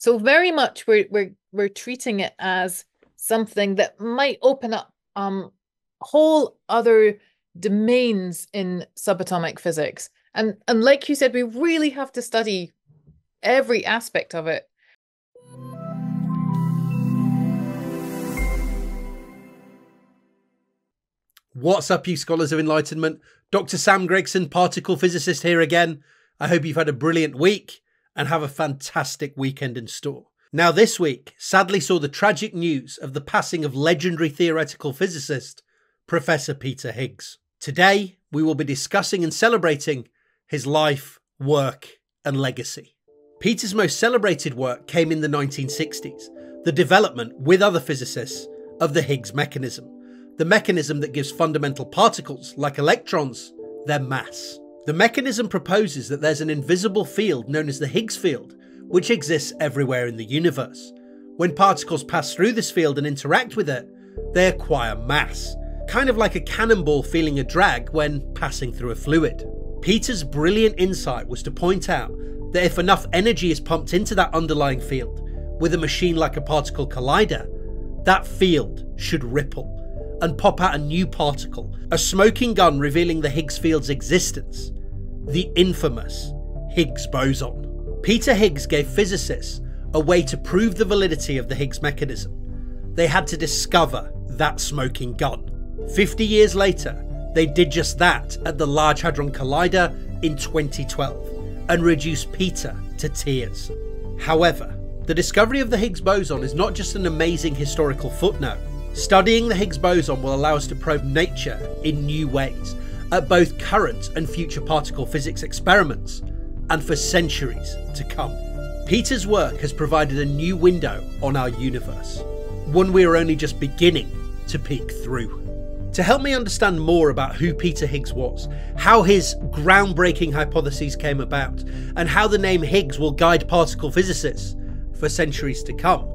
So very much we're we're we're treating it as something that might open up um whole other domains in subatomic physics. And and like you said, we really have to study every aspect of it. What's up, you scholars of enlightenment? Dr. Sam Gregson, particle physicist, here again. I hope you've had a brilliant week and have a fantastic weekend in store. Now, this week sadly saw the tragic news of the passing of legendary theoretical physicist Professor Peter Higgs. Today, we will be discussing and celebrating his life, work, and legacy. Peter's most celebrated work came in the 1960s, the development, with other physicists, of the Higgs mechanism, the mechanism that gives fundamental particles, like electrons, their mass. The mechanism proposes that there's an invisible field known as the Higgs field, which exists everywhere in the universe. When particles pass through this field and interact with it, they acquire mass, kind of like a cannonball feeling a drag when passing through a fluid. Peter's brilliant insight was to point out that if enough energy is pumped into that underlying field with a machine like a particle collider, that field should ripple and pop out a new particle, a smoking gun revealing the Higgs field's existence, the infamous Higgs boson. Peter Higgs gave physicists a way to prove the validity of the Higgs mechanism. They had to discover that smoking gun. 50 years later, they did just that at the Large Hadron Collider in 2012 and reduced Peter to tears. However, the discovery of the Higgs boson is not just an amazing historical footnote. Studying the Higgs boson will allow us to probe nature in new ways at both current and future particle physics experiments, and for centuries to come. Peter's work has provided a new window on our universe, one we are only just beginning to peek through. To help me understand more about who Peter Higgs was, how his groundbreaking hypotheses came about, and how the name Higgs will guide particle physicists for centuries to come,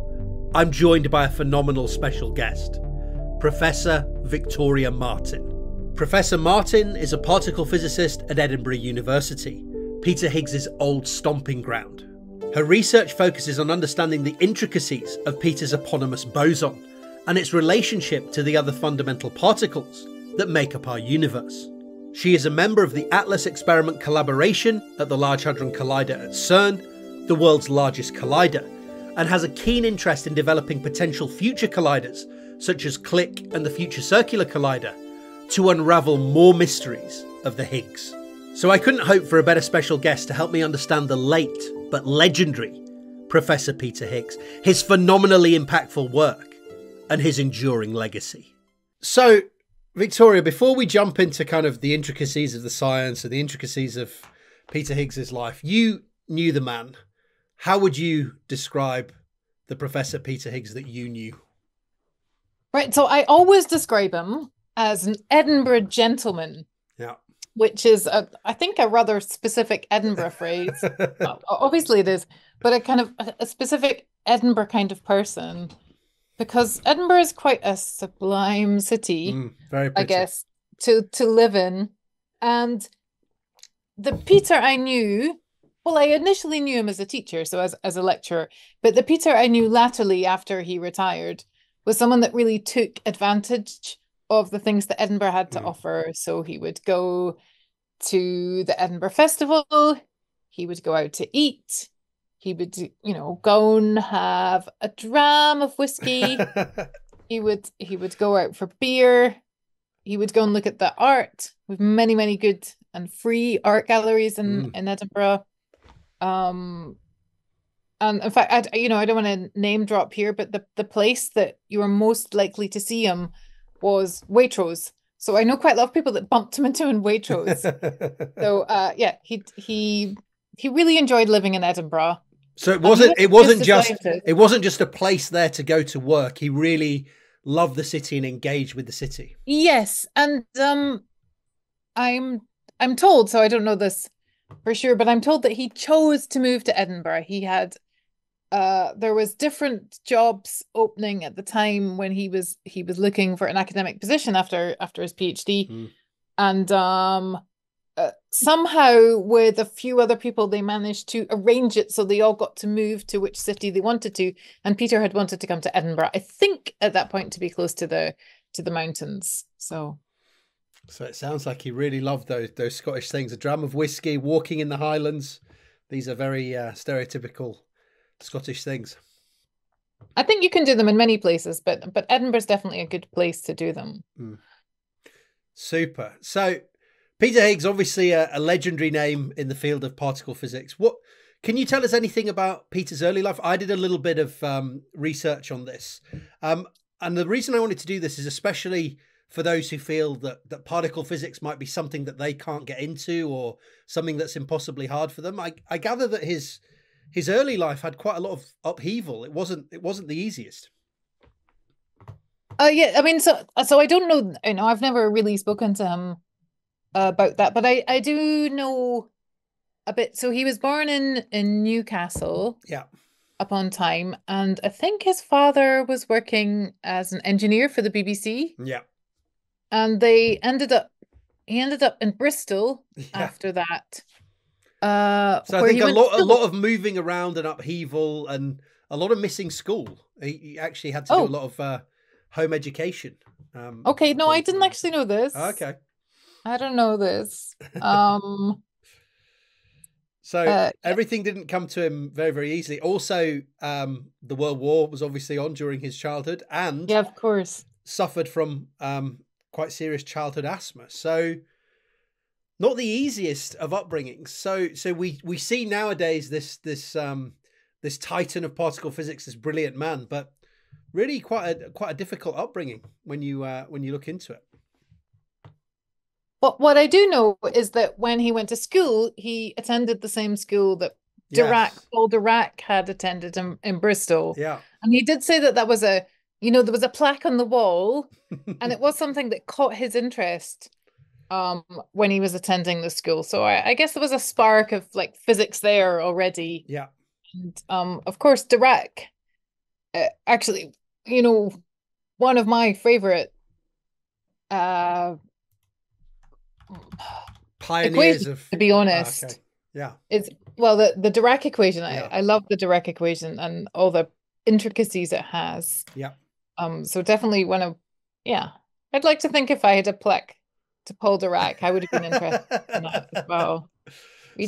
I'm joined by a phenomenal special guest, Professor Victoria Martin. Professor Martin is a particle physicist at Edinburgh University, Peter Higgs's old stomping ground. Her research focuses on understanding the intricacies of Peter's eponymous boson and its relationship to the other fundamental particles that make up our universe. She is a member of the Atlas Experiment Collaboration at the Large Hadron Collider at CERN, the world's largest collider, and has a keen interest in developing potential future colliders, such as CLIC and the Future Circular Collider, to unravel more mysteries of the Higgs. So I couldn't hope for a better special guest to help me understand the late but legendary Professor Peter Higgs, his phenomenally impactful work, and his enduring legacy. So, Victoria, before we jump into kind of the intricacies of the science and the intricacies of Peter Higgs's life, you knew the man. How would you describe the Professor Peter Higgs that you knew? Right. So I always describe him as an Edinburgh gentleman. Yeah. Which is, a, I think, a rather specific Edinburgh phrase. Obviously, it is, but a kind of a specific Edinburgh kind of person because Edinburgh is quite a sublime city, Mm, very pretty. I guess, to to live in. And the Peter I knew, well, I initially knew him as a teacher, so as as a lecturer, but the Peter I knew latterly after he retired was someone that really took advantage of the things that Edinburgh had to Mm. offer. So he would go to the Edinburgh Festival, he would go out to eat, he would, you know, go and have a dram of whiskey. he would he would go out for beer. He would go and look at the art with many, many good and free art galleries in, Mm. in Edinburgh. Um and in fact, I you know, I don't want to name drop here, but the, the place that you were most likely to see him was Waitrose. So I know quite a lot of people that bumped him into in Waitrose. so uh yeah, he he he really enjoyed living in Edinburgh. so it wasn't. It wasn't just. scientist. It wasn't just a place there to go to work. He really loved the city and engaged with the city. Yes, and um I'm I'm told, so I don't know this for sure, but I'm told that he chose to move to Edinburgh. He had uh there was different jobs opening at the time when he was he was looking for an academic position after after his PhD. Mm. And um uh, somehow with a few other people they managed to arrange it so they all got to move to which city they wanted to and peter had wanted to come to edinburgh i think at that point to be close to the to the mountains so so it sounds like he really loved those those scottish things a dram of whiskey walking in the highlands these are very uh, stereotypical scottish things i think you can do them in many places but but edinburgh's definitely a good place to do them mm. super so Peter Higgs, obviously a, a, legendary name in the field of particle physics. What can you tell us anything about Peter's early life? I did a little bit of um, research on this, um, and the reason I wanted to do this is especially for those who feel that that particle physics might be something that they can't get into or something that's impossibly hard for them. I, I gather that his his early life had quite a lot of upheaval. It wasn't it wasn't the easiest. Uh yeah, I mean so so I don't know you know I've never really spoken to him about that, but I I do know a bit. So he was born in in Newcastle. Yeah. Upon Tyne, and I think his father was working as an engineer for the BBC. Yeah. And they ended up. He ended up in Bristol yeah. after that. Uh, so I think a lot, a lot of moving around and upheaval, and a lot of missing school. He, he actually had to oh. do a lot of uh, home education. Um, okay, no, I didn't actually know this. Okay. I don't know this. Um So uh, everything didn't come to him very, very easily. Also, um, the World War was obviously on during his childhood, and yeah, of course, suffered from um, quite serious childhood asthma. So, not the easiest of upbringings. So, so we we see nowadays this this um, this titan of particle physics, this brilliant man, but really quite a quite a difficult upbringing when you uh, when you look into it. But what I do know is that when he went to school, he attended the same school that Dirac, yes. Paul Dirac had attended in, in Bristol. Yeah. And he did say that that was a, you know, there was a plaque on the wall and it was something that caught his interest um when he was attending the school. So I, I guess there was a spark of like physics there already. Yeah. And um of course Dirac uh, actually, you know, one of my favorite uh pioneers of to be honest okay. yeah it's well the the Dirac equation yeah. I, I love the Dirac equation and all the intricacies it has yeah um so definitely one of yeah i'd like to think if i had a plaque to Paul Dirac i would have been interested in that as well.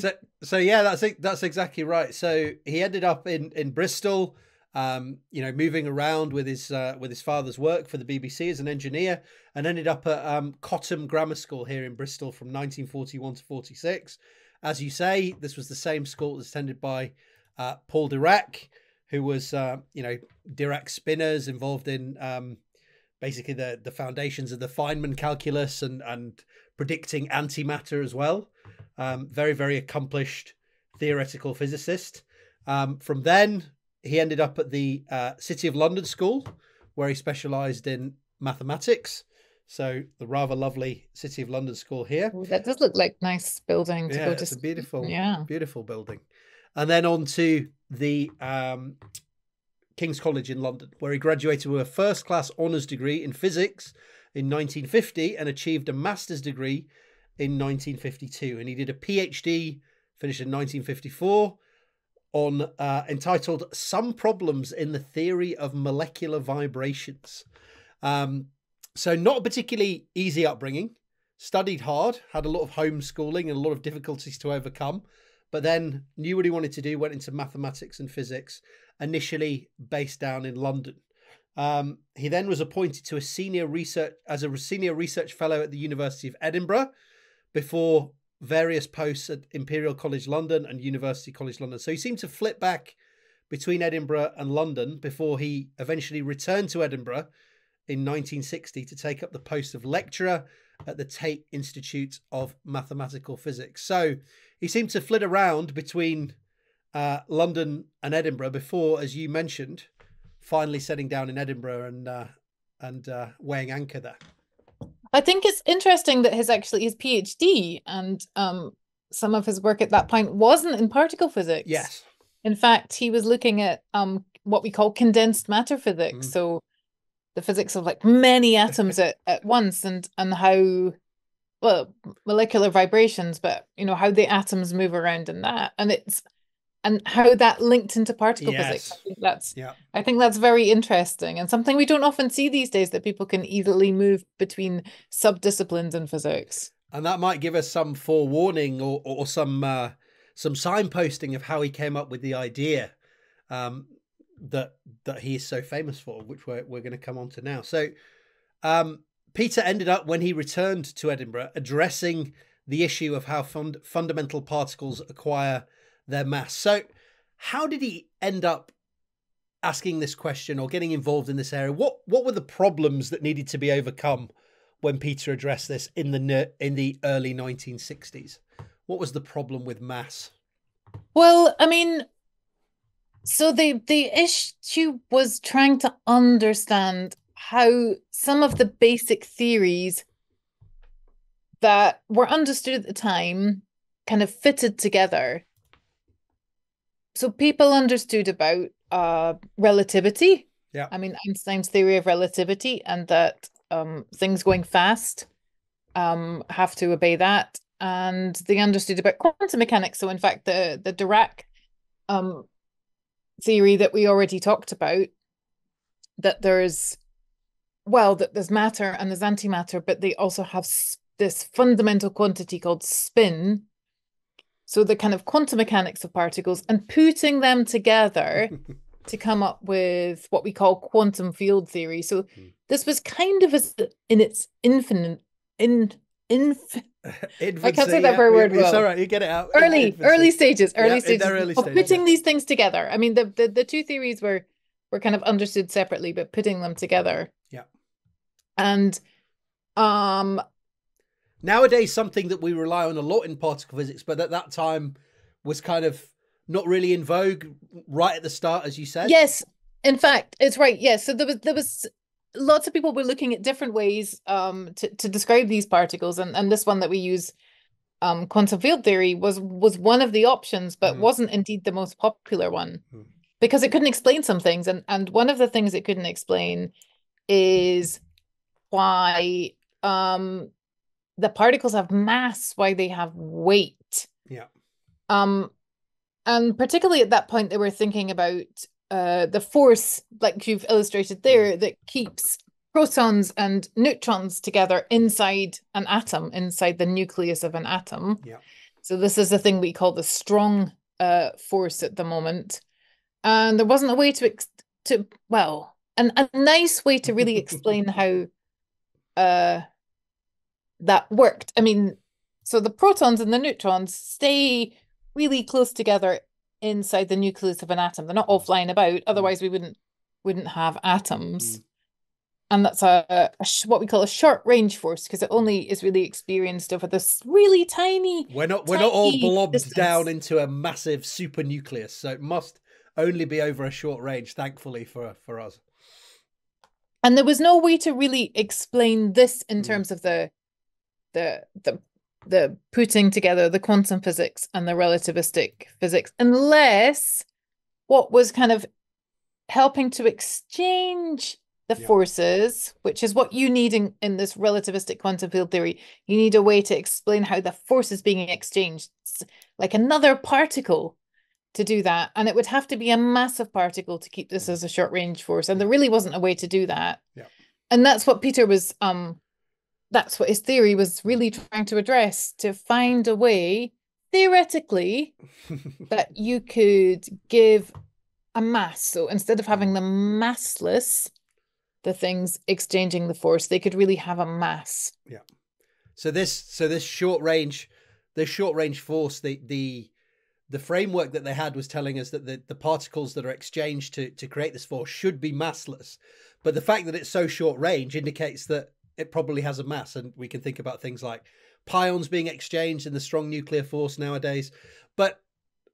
So, so yeah that's that's exactly right. So he ended up in in bristol um, you know, moving around with his uh, with his father's work for the BBC as an engineer, and ended up at um, Cotham Grammar School here in Bristol from 1941 to 46. As you say, this was the same school that's attended by uh, Paul Dirac, who was uh, you know Dirac spinors involved in um, basically the the foundations of the Feynman calculus and and predicting antimatter as well. Um, very very accomplished theoretical physicist. Um, from then, he ended up at the uh, City of London School, where he specialised in mathematics. So the rather lovely City of London School here. Ooh, that does look like nice building to yeah, go to. It's a beautiful, yeah, beautiful building. And then on to the um, King's College in London, where he graduated with a first class honours degree in physics in 1950 and achieved a master's degree in 1952. And he did a PhD, finished in 1954, on uh, entitled "Some Problems in the Theory of Molecular Vibrations." Um, so, not a particularly easy upbringing. Studied hard, had a lot of homeschooling and a lot of difficulties to overcome, but then knew what he wanted to do. Went into mathematics and physics. Initially based down in London. Um, he then was appointed to a senior research as a senior research fellow at the University of Edinburgh before various posts at Imperial College London and University College London. So he seemed to flip back between Edinburgh and London before he eventually returned to Edinburgh in 1960 to take up the post of lecturer at the Tait Institute of Mathematical Physics. So he seemed to flit around between uh, London and Edinburgh before, as you mentioned, finally setting down in Edinburgh and uh, and uh, weighing anchor there. I think it's interesting that his actually his PhD and um some of his work at that point wasn't in particle physics. Yes. In fact, he was looking at um what we call condensed matter physics. Mm. So the physics of like many atoms at, at once and and how well molecular vibrations, but you know how the atoms move around in that, and it's and how that linked into particle yes. physics. I think that's yeah. I think that's very interesting and something we don't often see these days that people can easily move between subdisciplines in physics. And that might give us some forewarning or or some uh, some signposting of how he came up with the idea um, that that he is so famous for, which we're we're going to come on to now. So um, Peter ended up when he returned to Edinburgh addressing the issue of how fund- fundamental particles acquire their mass. So, how did he end up asking this question or getting involved in this area? What what were the problems that needed to be overcome when Peter addressed this in the in the early 1960s? What was the problem with mass? Well, I mean, so the the issue was trying to understand how some of the basic theories that were understood at the time kind of fitted together so people understood about uh, relativity. Yeah. I mean, Einstein's theory of relativity and that um, things going fast um, have to obey that. And they understood about quantum mechanics. So, in fact, the, the Dirac um, theory that we already talked about, that there's, well, that there's matter and there's antimatter, but they also have this fundamental quantity called spin, so the kind of quantum mechanics of particles and putting them together to come up with what we call quantum field theory. So hmm. this was kind of as in its infinite in inf I can't say that yeah, very word well. It's all right, you get it out. Early, early stages, early yeah, stages early of putting yeah. these things together. I mean, the, the the two theories were were kind of understood separately, but putting them together. Yeah. And um Nowadays, something that we rely on a lot in particle physics, but at that time was kind of not really in vogue right at the start, as you said. Yes, in fact, it's right. Yes, so there was there was lots of people were looking at different ways um, to to describe these particles, and and this one that we use, um, quantum field theory, was was one of the options, but mm. wasn't indeed the most popular one mm. because it couldn't explain some things, and and one of the things it couldn't explain is why um the particles have mass, why they have weight. Yeah. Um, and particularly at that point, they were thinking about uh the force, like you've illustrated there, mm. that keeps protons and neutrons together inside an atom, inside the nucleus of an atom. Yeah. So this is the thing we call the strong uh force at the moment. And there wasn't a way to ex- to well, and a nice way to really explain how uh that worked. I mean, so the protons and the neutrons stay really close together inside the nucleus of an atom. They're not all flying about, mm. otherwise we wouldn't wouldn't have atoms. Mm. And that's a, a, what we call a short range force because it only is really experienced over this really tiny. We're not we're not all blobbed distance. down into a massive super nucleus, so it must only be over a short range. Thankfully for for us. And there was no way to really explain this in mm. terms of the the the the putting together the quantum physics and the relativistic physics unless what was kind of helping to exchange the yeah. forces which is what you need in, in this relativistic quantum field theory you need a way to explain how the force is being exchanged it's like another particle to do that and it would have to be a massive particle to keep this as a short range force and there really wasn't a way to do that yeah. and that's what peter was um that's what his theory was really trying to address to find a way theoretically that you could give a mass. So instead of having them massless the things exchanging the force they could really have a mass. Yeah. So this so this short range this short range force the the the framework that they had was telling us that the, the particles that are exchanged to to create this force should be massless. But the fact that it's so short range indicates that it probably has a mass. And we can think about things like pions being exchanged in the strong nuclear force nowadays. But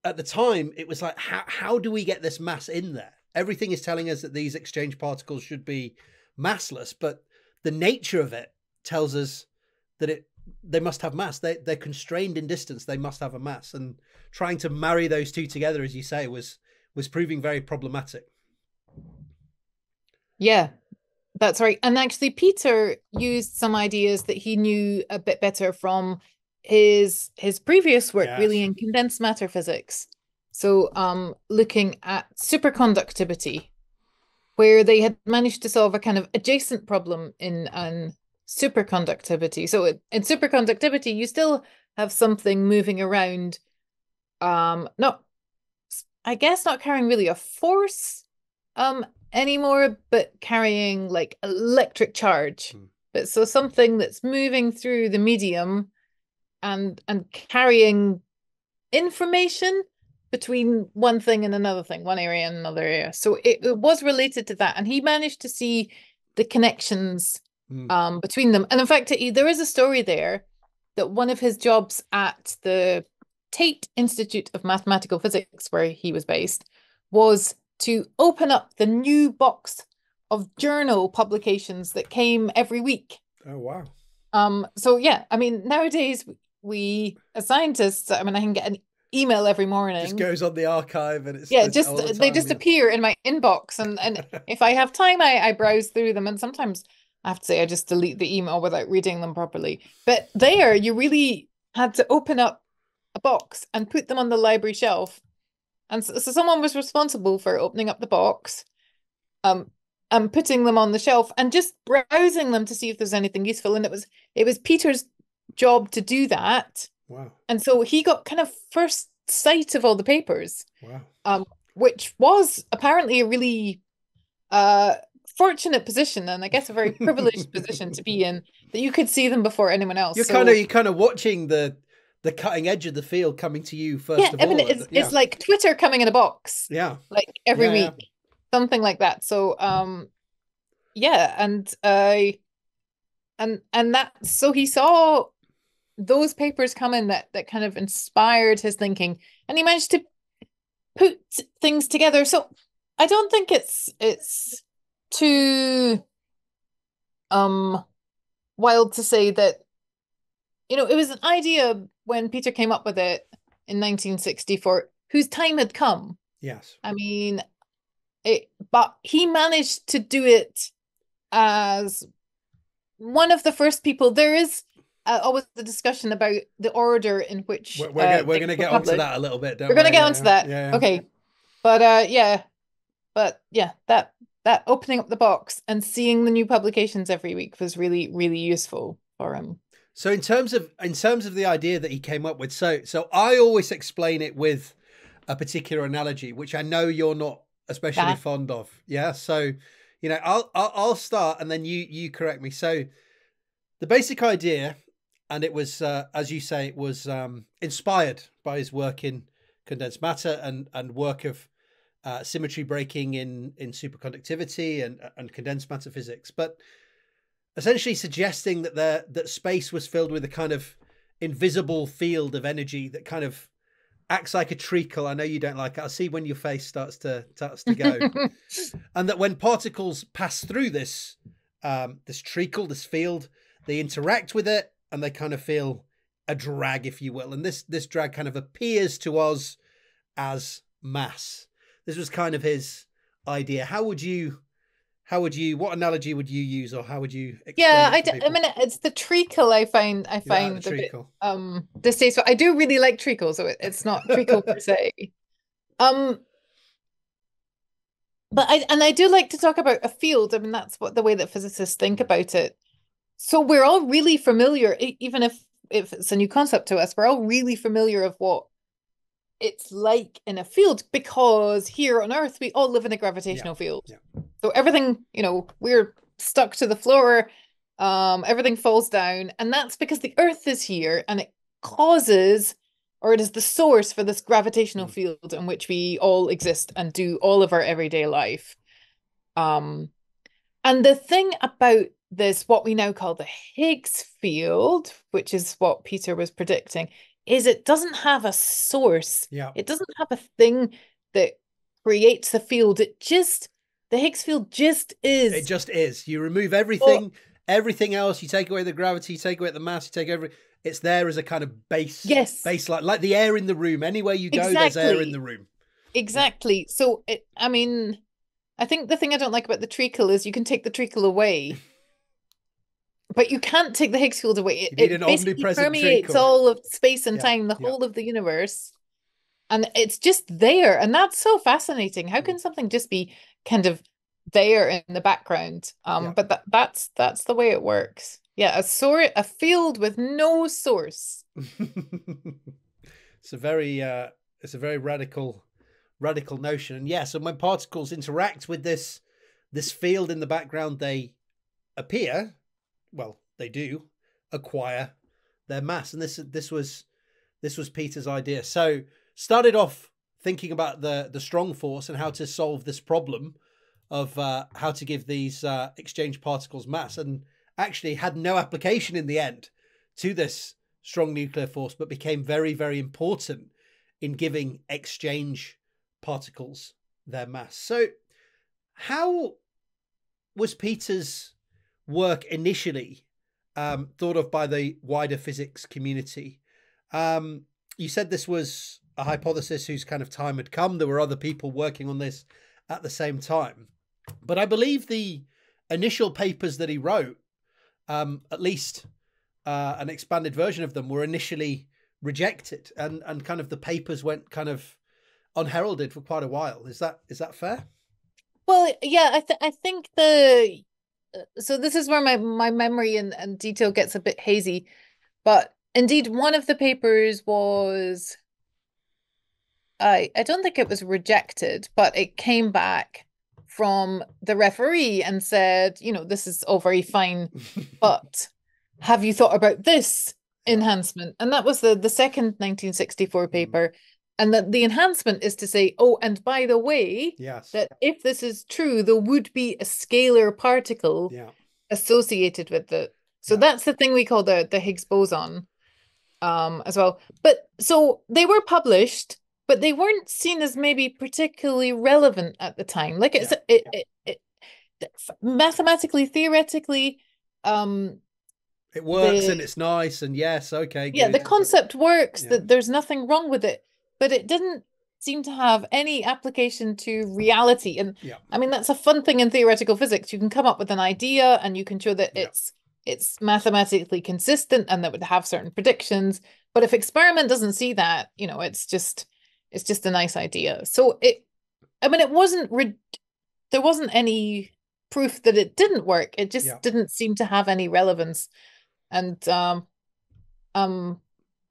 at the time, it was like, how, how do we get this mass in there? Everything is telling us that these exchange particles should be massless, but the nature of it tells us that it they must have mass. They they're constrained in distance. They must have a mass, and trying to marry those two together, as you say, was was proving very problematic. Yeah, That's right. And actually, Peter used some ideas that he knew a bit better from his his previous work, Yes. really in condensed matter physics. So, um, looking at superconductivity, where they had managed to solve a kind of adjacent problem in an superconductivity. So, it- in superconductivity, you still have something moving around, um, not, I guess, not carrying really a force, um, anymore, but carrying like electric charge. Hmm. But so something that's moving through the medium and and carrying information between one thing and another thing, one area and another area. So it, it was related to that, and he managed to see the connections Mm. um, between them. And in fact, he- there is a story there that one of his jobs at the Tait Institute of Mathematical Physics, where he was based, was to open up the new box of journal publications that came every week. Oh wow. Um, so yeah, I mean, nowadays we as scientists, I mean, I can get an email every morning. It just goes on the arXiv and it's yeah, just the they just appear in my inbox, and and if I have time, I I browse through them, and sometimes I have to say I just delete the email without reading them properly. But there, you really had to open up a box and put them on the library shelf, and so, so someone was responsible for opening up the box, um, and putting them on the shelf, and just browsing them to see if there's anything useful. And it was it was Peter's job to do that, Wow. and so he got kind of first sight of all the papers Wow. which was apparently a really uh fortunate position and I guess a very privileged position to be in that you could see them before anyone else. You're So, kind of you're kind of watching the the cutting edge of the field coming to you first yeah, of I mean and- it's yeah. it's like Twitter coming in a box yeah. like every Yeah, week, something like that. So um yeah, and I and and that so he saw those papers come in that that kind of inspired his thinking and he managed to put things together so i don't think it's it's too um wild to say that you know it was an idea when peter came up with it in 1964 whose time had come Yes. I mean, it, but he managed to do it as one of the first people. There is uh, always the discussion about the order in which We're, we're, uh, gonna, we're gonna were get onto that a little bit. Don't We're gonna get Yeah, onto that. Yeah, yeah. Okay, but uh, yeah, but yeah, that that opening up the box and seeing the new publications every week was really really useful for him. So in terms of in terms of the idea that he came up with, so so I always explain it with a particular analogy, which I know you're not especially fond of. Yeah. So, you know, I'll, I'll I'll start and then you you correct me. So the basic idea, and it was uh, as you say, it was um, inspired by his work in condensed matter and and work of uh, symmetry breaking in in superconductivity and and condensed matter physics, but essentially suggesting that there that space was filled with a kind of invisible field of energy that kind of acts like a treacle. I know you don't like it. I see when your face starts to starts to go, and that when particles pass through this um, this treacle, this field, they interact with it and they kind of feel a drag, if you will. And this this drag kind of appears to us as mass. This was kind of his idea. How would you? How would you? What analogy would you use, or how would you? Explain yeah, I, d- I mean it's the treacle I find I find the a bit treacle? um distasteful. I do really like treacle, so it, it's not treacle per se. Um, but I and I do like to talk about a field. I mean, that's what the way that physicists think about it. So we're all really familiar, even if if it's a new concept to us, we're all really familiar of what it's like in a field because here on Earth we all live in a gravitational field. yeah. So everything, you know, we're stuck to the floor, um, everything falls down, and that's because the Earth is here and it causes or it is the source for this gravitational Mm. field in which we all exist and do all of our everyday life. Um, and the thing about this, what we now call the Higgs field, which is what Peter was predicting, is it doesn't have a source. Yeah. It doesn't have a thing that creates the field. It just, the Higgs field just is. It just is. You remove everything, everything else. You take away the gravity, you take away the mass, you take every. It's there as a kind of base. Yes. Base like like the air in the room. Anywhere you go, there's air in the room. Exactly. So it, I mean, I think the thing I don't like about the treacle is you can take the treacle away, but you can't take the Higgs field away. It, it basically permeates all of space and Yeah, time, the yeah. whole of the universe, and it's just there. And that's so fascinating. How Mm. can something just be kind of there in the background? Um, Yeah. but that that's that's the way it works. Yeah, a sort a field with no source. it's a very uh it's a very radical radical notion and yes and when particles interact with this this field in the background they appear well they do acquire their mass and this this was this was peter's idea so started off thinking about the the strong force and how to solve this problem of uh, how to give these uh, exchange particles mass and actually had no application in the end to this strong nuclear force, but became very, very important in giving exchange particles their mass. So, how was Peter's work initially um, thought of by the wider physics community? Um, you said this was a hypothesis whose kind of time had come. There were other people working on this at the same time. But I believe the initial papers that he wrote, um, at least uh, an expanded version of them, were initially rejected, and and kind of the papers went kind of unheralded for quite a while. Is that is that fair? Well, yeah, I th I think the so this is where my my memory and, and detail gets a bit hazy, but indeed one of the papers was I I don't think it was rejected, but it came back from the referee and said, you know, this is all very fine, but have you thought about this enhancement? And that was the the second 1964 Mm. paper. And that the enhancement is to say, oh, and by the way, yes. that if this is true, there would be a scalar particle yeah. associated with it. So Yeah. that's the thing we call the the Higgs boson, um, as well. But so they were published, but they weren't seen as maybe particularly relevant at the time. Like it's it, it, it, th- mathematically, theoretically, um, It works the- and it's nice and yes, okay. yeah, the concept works. Yeah. That there's nothing wrong with it, but it didn't seem to have any application to reality. And Yeah. I mean, that's a fun thing in theoretical physics. You can come up with an idea and you can show that Yeah. it's it's mathematically consistent and that would have certain predictions. But if experiment doesn't see that, you know, it's just it's just a nice idea. So it, I mean, it wasn't re- there wasn't any proof that it didn't work. It just Yeah. didn't seem to have any relevance. And um, um,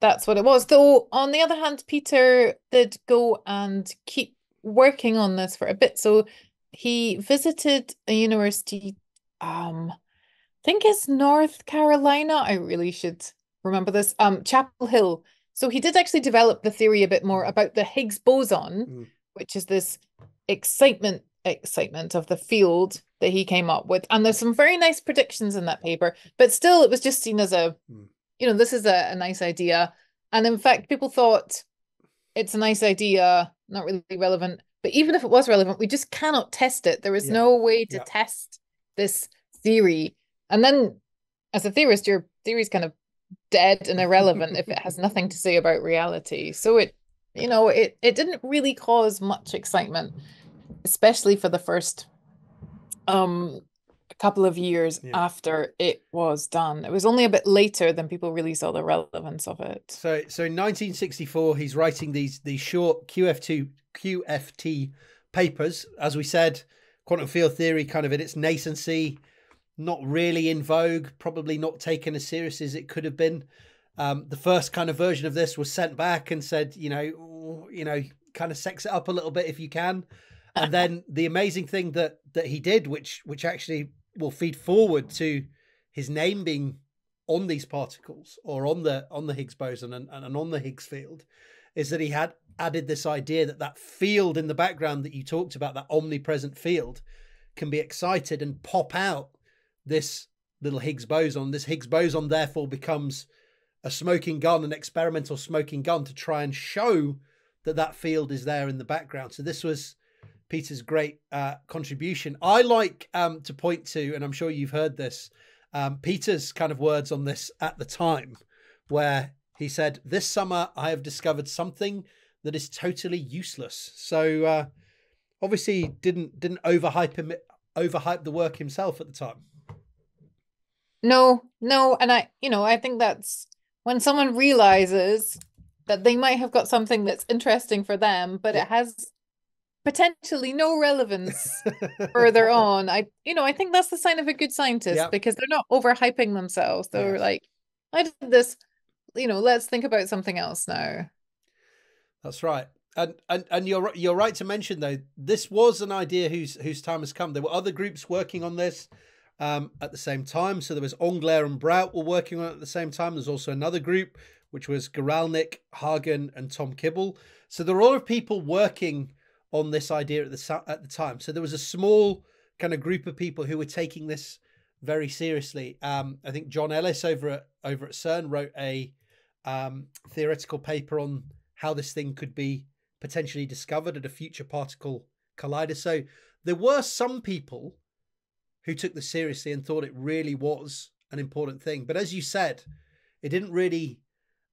that's what it was. Though on the other hand, Peter did go and keep working on this for a bit. So he visited a university, um, I think it's North Carolina. I really should remember this. Um, Chapel Hill. So he did actually develop the theory a bit more about the Higgs boson, Mm. which is this excitement excitement of the field that he came up with. And there's some very nice predictions in that paper, but still it was just seen as a, Mm. You know, this is a, a nice idea. And in fact, people thought it's a nice idea, not really relevant. But even if it was relevant, we just cannot test it. There is Yeah. no way to Yeah. test this theory. And then as a theorist, your theory is kind of dead and irrelevant if it has nothing to say about reality. So it, you know, it it didn't really cause much excitement, especially for the first um couple of years Yeah. after it was done. It was only a bit later than people really saw the relevance of it. So, so in 1964, he's writing these these short QF2 QFT papers. As we said, quantum field theory kind of in its nascency, not really in vogue, probably not taken as serious as it could have been. Um, the first kind of version of this was sent back and said, you know, "Oh, you know, kind of sex it up a little bit if you can. And then the amazing thing that that he did, which which actually will feed forward to his name being on these particles or on the on the Higgs boson and, and on the Higgs field is that he had added this idea that that field in the background that you talked about that omnipresent field can be excited and pop out this little Higgs boson. This Higgs boson therefore becomes a smoking gun an experimental smoking gun to try and show that that field is there in the background. So this was Peter's great uh, contribution I like um, to point to and I'm sure you've heard this um, Peter's kind of words on this at the time, where he said, This summer I have discovered something that is totally useless. So, uh, obviously didn't didn't overhype him overhype the work himself at the time. No, no, and I, you know, I think that's when someone realizes that they might have got something that's interesting for them, but yeah. it has potentially no relevance further on. I, you know, I think that's the sign of a good scientist yeah. because they're not overhyping themselves. They're like, I did this, you know, let's think about something else now. That's right. And, and and you're you're right to mention though this was an idea whose whose time has come. There were other groups working on this um, at the same time. So there was Englert and Brout were working on it at the same time. There's also another group which was Guralnik, Hagen, and Tom Kibble. So there were a lot of people working on this idea at the at the time. So there was a small kind of group of people who were taking this very seriously. Um, I think John Ellis over at over at CERN wrote a um, theoretical paper on how this thing could be potentially discovered at a future particle collider. So there were some people who took this seriously and thought it really was an important thing. But as you said, it didn't really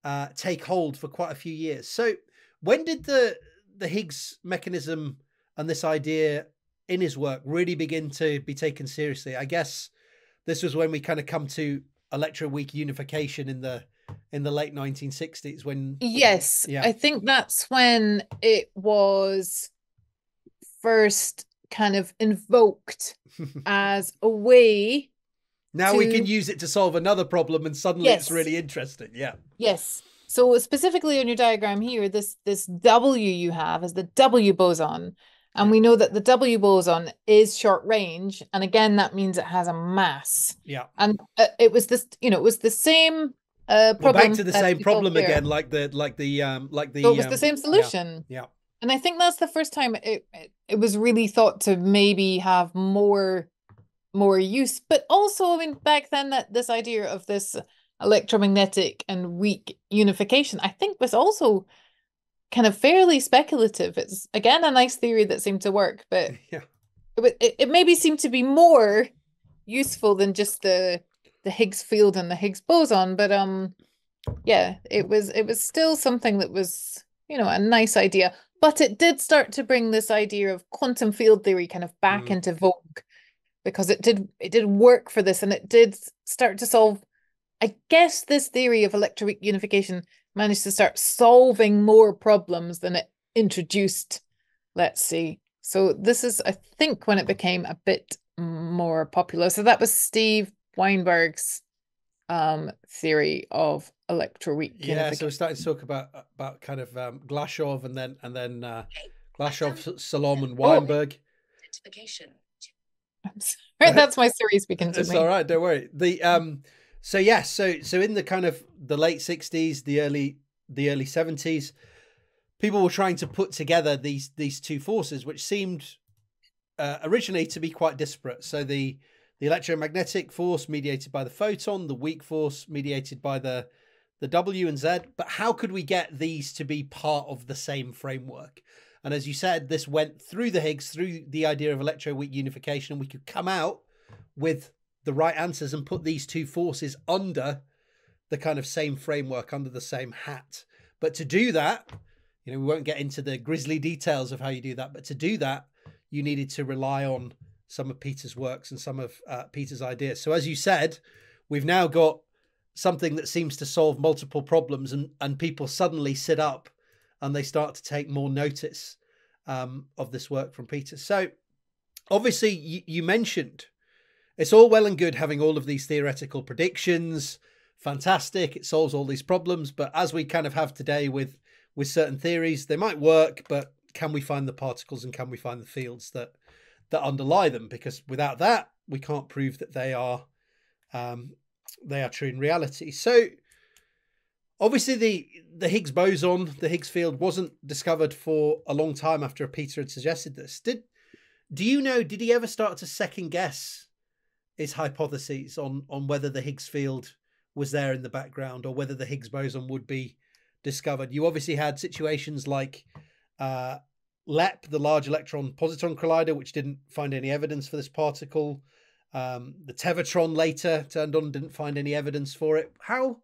uh, take hold for quite a few years. So when did the the Higgs mechanism and this idea in his work really begin to be taken seriously? I guess this was when we kind of come to electroweak unification in the in the late 1960s when yes yeah. i think that's when it was first kind of invoked as a way now to... we can use it to solve another problem and suddenly yes. it's really interesting yeah yes so specifically on your diagram here this this w you have is the w boson and we know that the W boson is short range. And again, that means it has a mass. Yeah. And uh, it was this, you know, it was the same uh, problem. Well, back to the same problem again, like the like the um like the. So it was um, the same solution. Yeah, yeah. And I think that's the first time it, it it was really thought to maybe have more more use, but also I mean back then that this idea of this electromagnetic and weak unification, I think was also kind of fairly speculative. It's again a nice theory that seemed to work, but yeah, it, it, it maybe seemed to be more useful than just the the Higgs field and the Higgs boson, but um yeah, it was it was still something that was, you know, a nice idea. But it did start to bring this idea of quantum field theory kind of back mm. into vogue because it did it did work for this and it did start to solve I guess this theory of electroweak unification managed to start solving more problems than it introduced. Let's see. So this is, I think, when it became a bit more popular. So that was Steve Weinberg's um, theory of electroweak. Yeah, so we're starting to talk about about kind of um, Glashow and then and then uh, Glashow, Salam, and Weinberg. Identification. I'm sorry, that's my Siri speaking to it's me. all right, don't worry. The um, so yeah, so so in the kind of the late '60s, the early the early '70s, people were trying to put together these these two forces, which seemed uh, originally to be quite disparate. So the the electromagnetic force mediated by the photon, the weak force mediated by the the W and Z. But how could we get these to be part of the same framework? And as you said, this went through the Higgs, through the idea of electroweak unification, and we could come out with the right answers and put these two forces under the kind of same framework, under the same hat. But to do that, you know, we won't get into the grisly details of how you do that, but to do that, you needed to rely on some of Peter's works and some of uh, Peter's ideas. So, as you said, we've now got something that seems to solve multiple problems, and, and people suddenly sit up and they start to take more notice um, of this work from Peter. So, obviously, you, you mentioned it's all well and good having all of these theoretical predictions. Fantastic, it solves all these problems. But as we kind of have today with with certain theories, they might work, but can we find the particles and can we find the fields that that underlie them because without that we can't prove that they are um, they are true in reality. So obviously the the Higgs boson, the Higgs field wasn't discovered for a long time after Peter had suggested this. Did do you know did he ever start to second guess his hypotheses on on whether the Higgs field was there in the background or whether the Higgs boson would be discovered? You obviously had situations like uh, LEP, the Large Electron Positron Collider, which didn't find any evidence for this particle. Um, the Tevatron later turned on, didn't find any evidence for it. How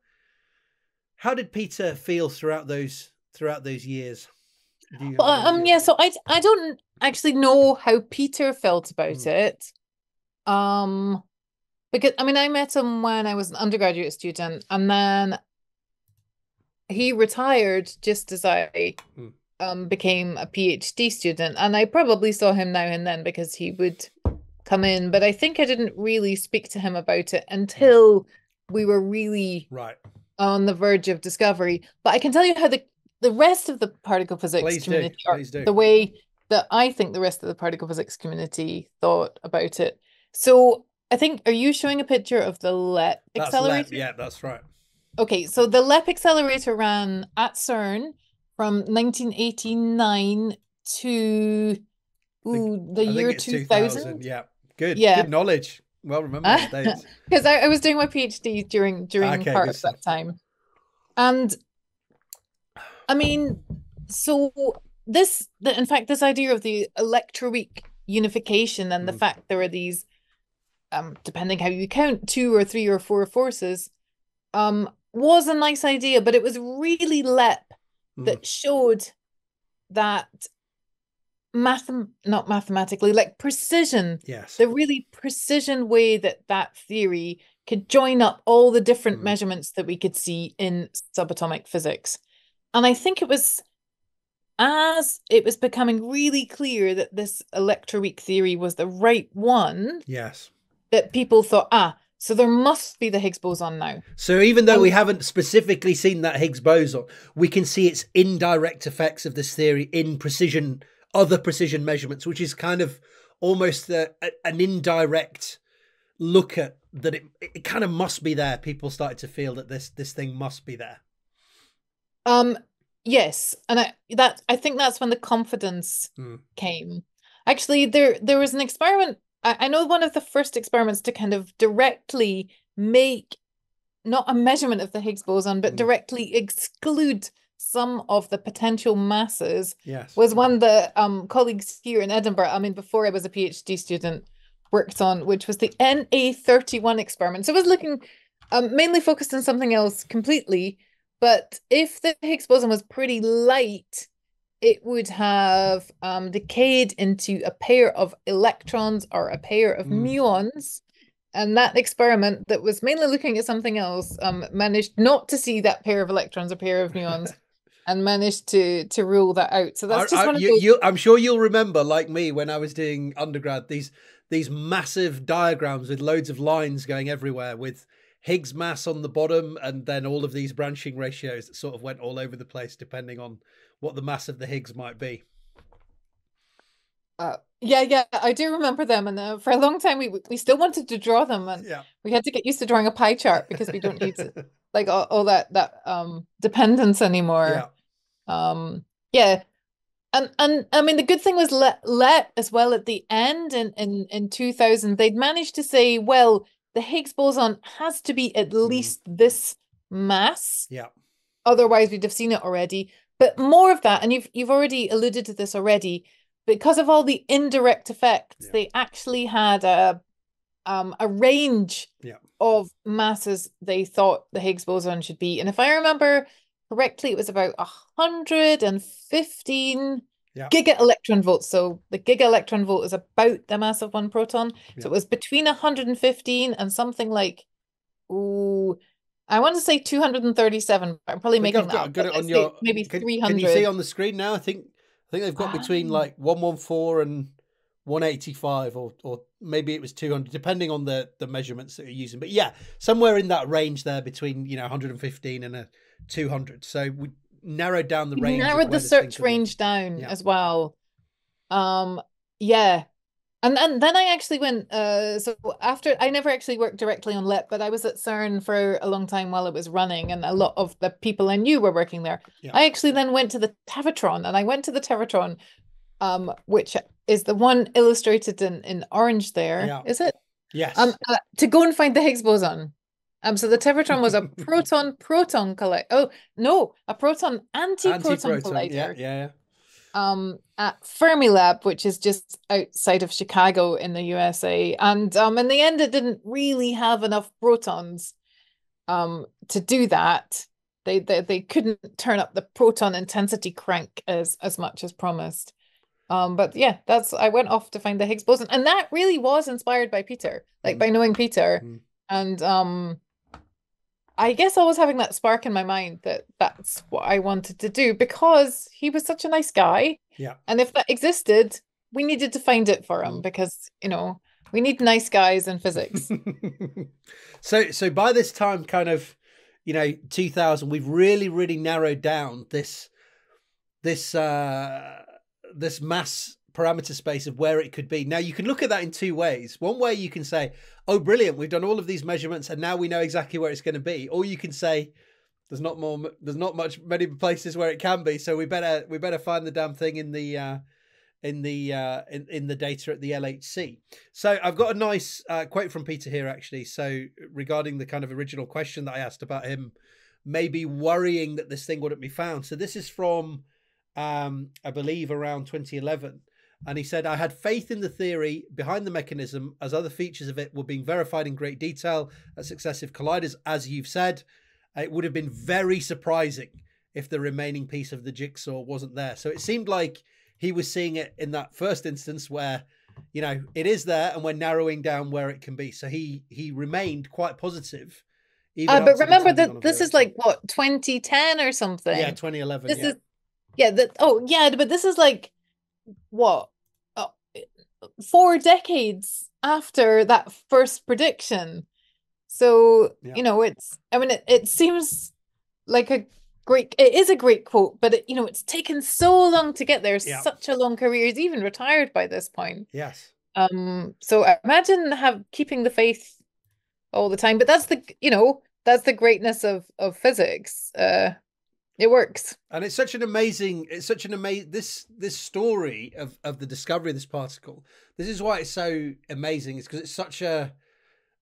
how did Peter feel throughout those throughout those years? Do you have Well, um, yeah, so I I don't actually know how Peter felt about Mm. it. Um, because I mean, I met him when I was an undergraduate student, and then he retired just as I Mm. um became a PhD student, and I probably saw him now and then because he would come in, but I think I didn't really speak to him about it until we were really Right. on the verge of discovery. But I can tell you how the the rest of the particle physics Please do, community, please do. the way that I think the rest of the particle physics community thought about it. So I think, are you showing a picture of the LEP That's accelerator? left. Yeah, that's right. Okay, so the LEP accelerator ran at CERN from 1989 to ooh, the I year think it's 2000. Yeah. Good. Yeah. Good knowledge. Well remembered because I, I was doing my PhD during during Okay, part of that time, and I mean, so this, the, in fact, this idea of the electroweak unification and the Mm. fact there are these, um, depending how you count, two or three or four forces, um, was a nice idea, but it was really LEP Mm. that showed that math, not mathematically, like precision Yes. the really precision way that that theory could join up all the different Mm. measurements that we could see in subatomic physics. And I think it was as it was becoming really clear that this electroweak theory was the right one Yes. That people thought, ah, so there must be the Higgs boson now. So even though we haven't specifically seen that Higgs boson, we can see its indirect effects of this theory in precision, other precision measurements, which is kind of almost a, a- an indirect look at that. It, it kind of must be there. People started to feel that this this thing must be there. Um, yes, and I that I think that's when the confidence Hmm. came. Actually, there there was an experiment. I, I know one of the first experiments to kind of directly make not a measurement of the Higgs boson, but Mm. directly exclude some of the potential masses Yes. was one that um colleagues here in Edinburgh, I mean, before I was a PhD student, worked on, which was the NA31 experiment. So it was looking um, mainly focused on something else completely. But if the Higgs boson was pretty light, it would have um, decayed into a pair of electrons or a pair of Mm. muons. And that experiment that was mainly looking at something else um, managed not to see that pair of electrons, a pair of muons, and managed to to rule that out. So that's I- just I- one of you, those. you- I'm sure you'll remember, like me, when I was doing undergrad, these these massive diagrams with loads of lines going everywhere, with Higgs mass on the bottom, and then all of these branching ratios that sort of went all over the place, depending on what the mass of the Higgs might be. Uh, yeah, yeah, I do remember them, and uh, for a long time we we still wanted to draw them, and Yeah. we had to get used to drawing a pie chart because we don't need to, like all, all that that um dependence anymore. yeah. Um, yeah, and and I mean the good thing was let let as well at the end in in in two thousand they'd managed to say, well, the Higgs boson has to be at least this mass, Yeah. otherwise we'd have seen it already. But more of that, and you've you've already alluded to this already, because of all the indirect effects, Yeah. they actually had a um a range Yeah. of masses they thought the Higgs boson should be. And if I remember correctly, it was about a hundred and fifteen Yeah. giga electron volts. So the giga electron volt is about the mass of one proton. So it was between 115 and something like, ooh, I want to say 237. I'm probably making I've that got, got it on your. maybe can, 300. Can you see on the screen now? I think I think they've got between Ah. like one one four and one eighty five, or or maybe it was two hundred, depending on the the measurements that you're using. But yeah, somewhere in that range there between you know 115 and a 200. So we narrowed down the range. narrowed the search range down Yeah. as well. Um, yeah. And and then I actually went uh so after I never actually worked directly on LEP, but I was at CERN for a long time while it was running, and a lot of the people I knew were working there. Yeah. I actually then went to the Tevatron, and I went to the Tevatron, um, which is the one illustrated in in orange there. Is Yeah. it? Yes. Um, uh, to go and find the Higgs boson. Um, so the Tevatron was a proton proton collider. Oh no, a proton anti proton Anti-proton. collider Yeah, yeah, yeah. Um at Fermilab, which is just outside of Chicago in the USA. And um in the end it didn't really have enough protons um to do that. they, they they couldn't turn up the proton intensity crank as as much as promised. Um, but yeah, that's I went off to find the Higgs boson, and that really was inspired by Peter, like by knowing Peter, mm. and um, I guess I was having that spark in my mind that that's what I wanted to do because he was such a nice guy. Yeah, and if that existed, we needed to find it for him mm. because you know we need nice guys in physics. so so by this time, kind of, you know, two thousand, we've really really narrowed down this this. uh this mass parameter space of where it could be. Now you can look at that in two ways. One way you can say, "Oh, brilliant! We've done all of these measurements, and now we know exactly where it's going to be." Or you can say, "There's not more. There's not much many places where it can be. So we better we better find the damn thing in the." Uh, in the uh, in, in the data at the LHC. So I've got a nice uh, quote from Peter here actually. So regarding the kind of original question that I asked about him maybe worrying that this thing wouldn't be found. So this is from um, I believe around 2011. And he said, I had faith in the theory behind the mechanism as other features of it were being verified in great detail at successive colliders. As you've said, it would have been very surprising if the remaining piece of the jigsaw wasn't there. So it seemed like he was seeing it in that first instance where, you know, it is there and we're narrowing down where it can be. So he he remained quite positive. Uh, but remember that this is like what 2010 or something. Yeah, 2011. This yeah. is yeah that oh yeah but this is like what four decades after that first prediction. So yeah. you know it's i mean it, it seems like a great it is a great quote but it, you know it's taken so long to get there. Yeah. such a long career. He's even retired by this point. Yes. Um so imagine have keeping the faith all the time but that's the you know that's the greatness of of physics uh it works. And it's such an amazing it's such an amazing this this story of of the discovery of this particle. This is why it's so amazing is because it's such a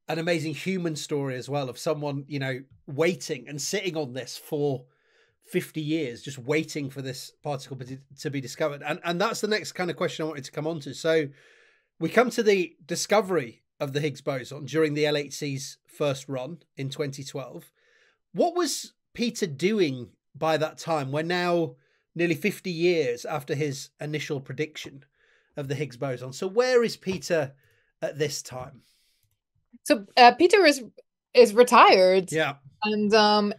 an amazing human story as well of someone, you know, waiting and sitting on this for 50 years just waiting for this particle to be discovered. And and that's the next kind of question I wanted to come on to. So we come to the discovery of the Higgs boson during the LHC's first run in 2012. What was Peter doing by that time. We're now nearly 50 years after his initial prediction of the Higgs boson. So where is Peter at this time? So uh, Peter is is retired. Yeah. And um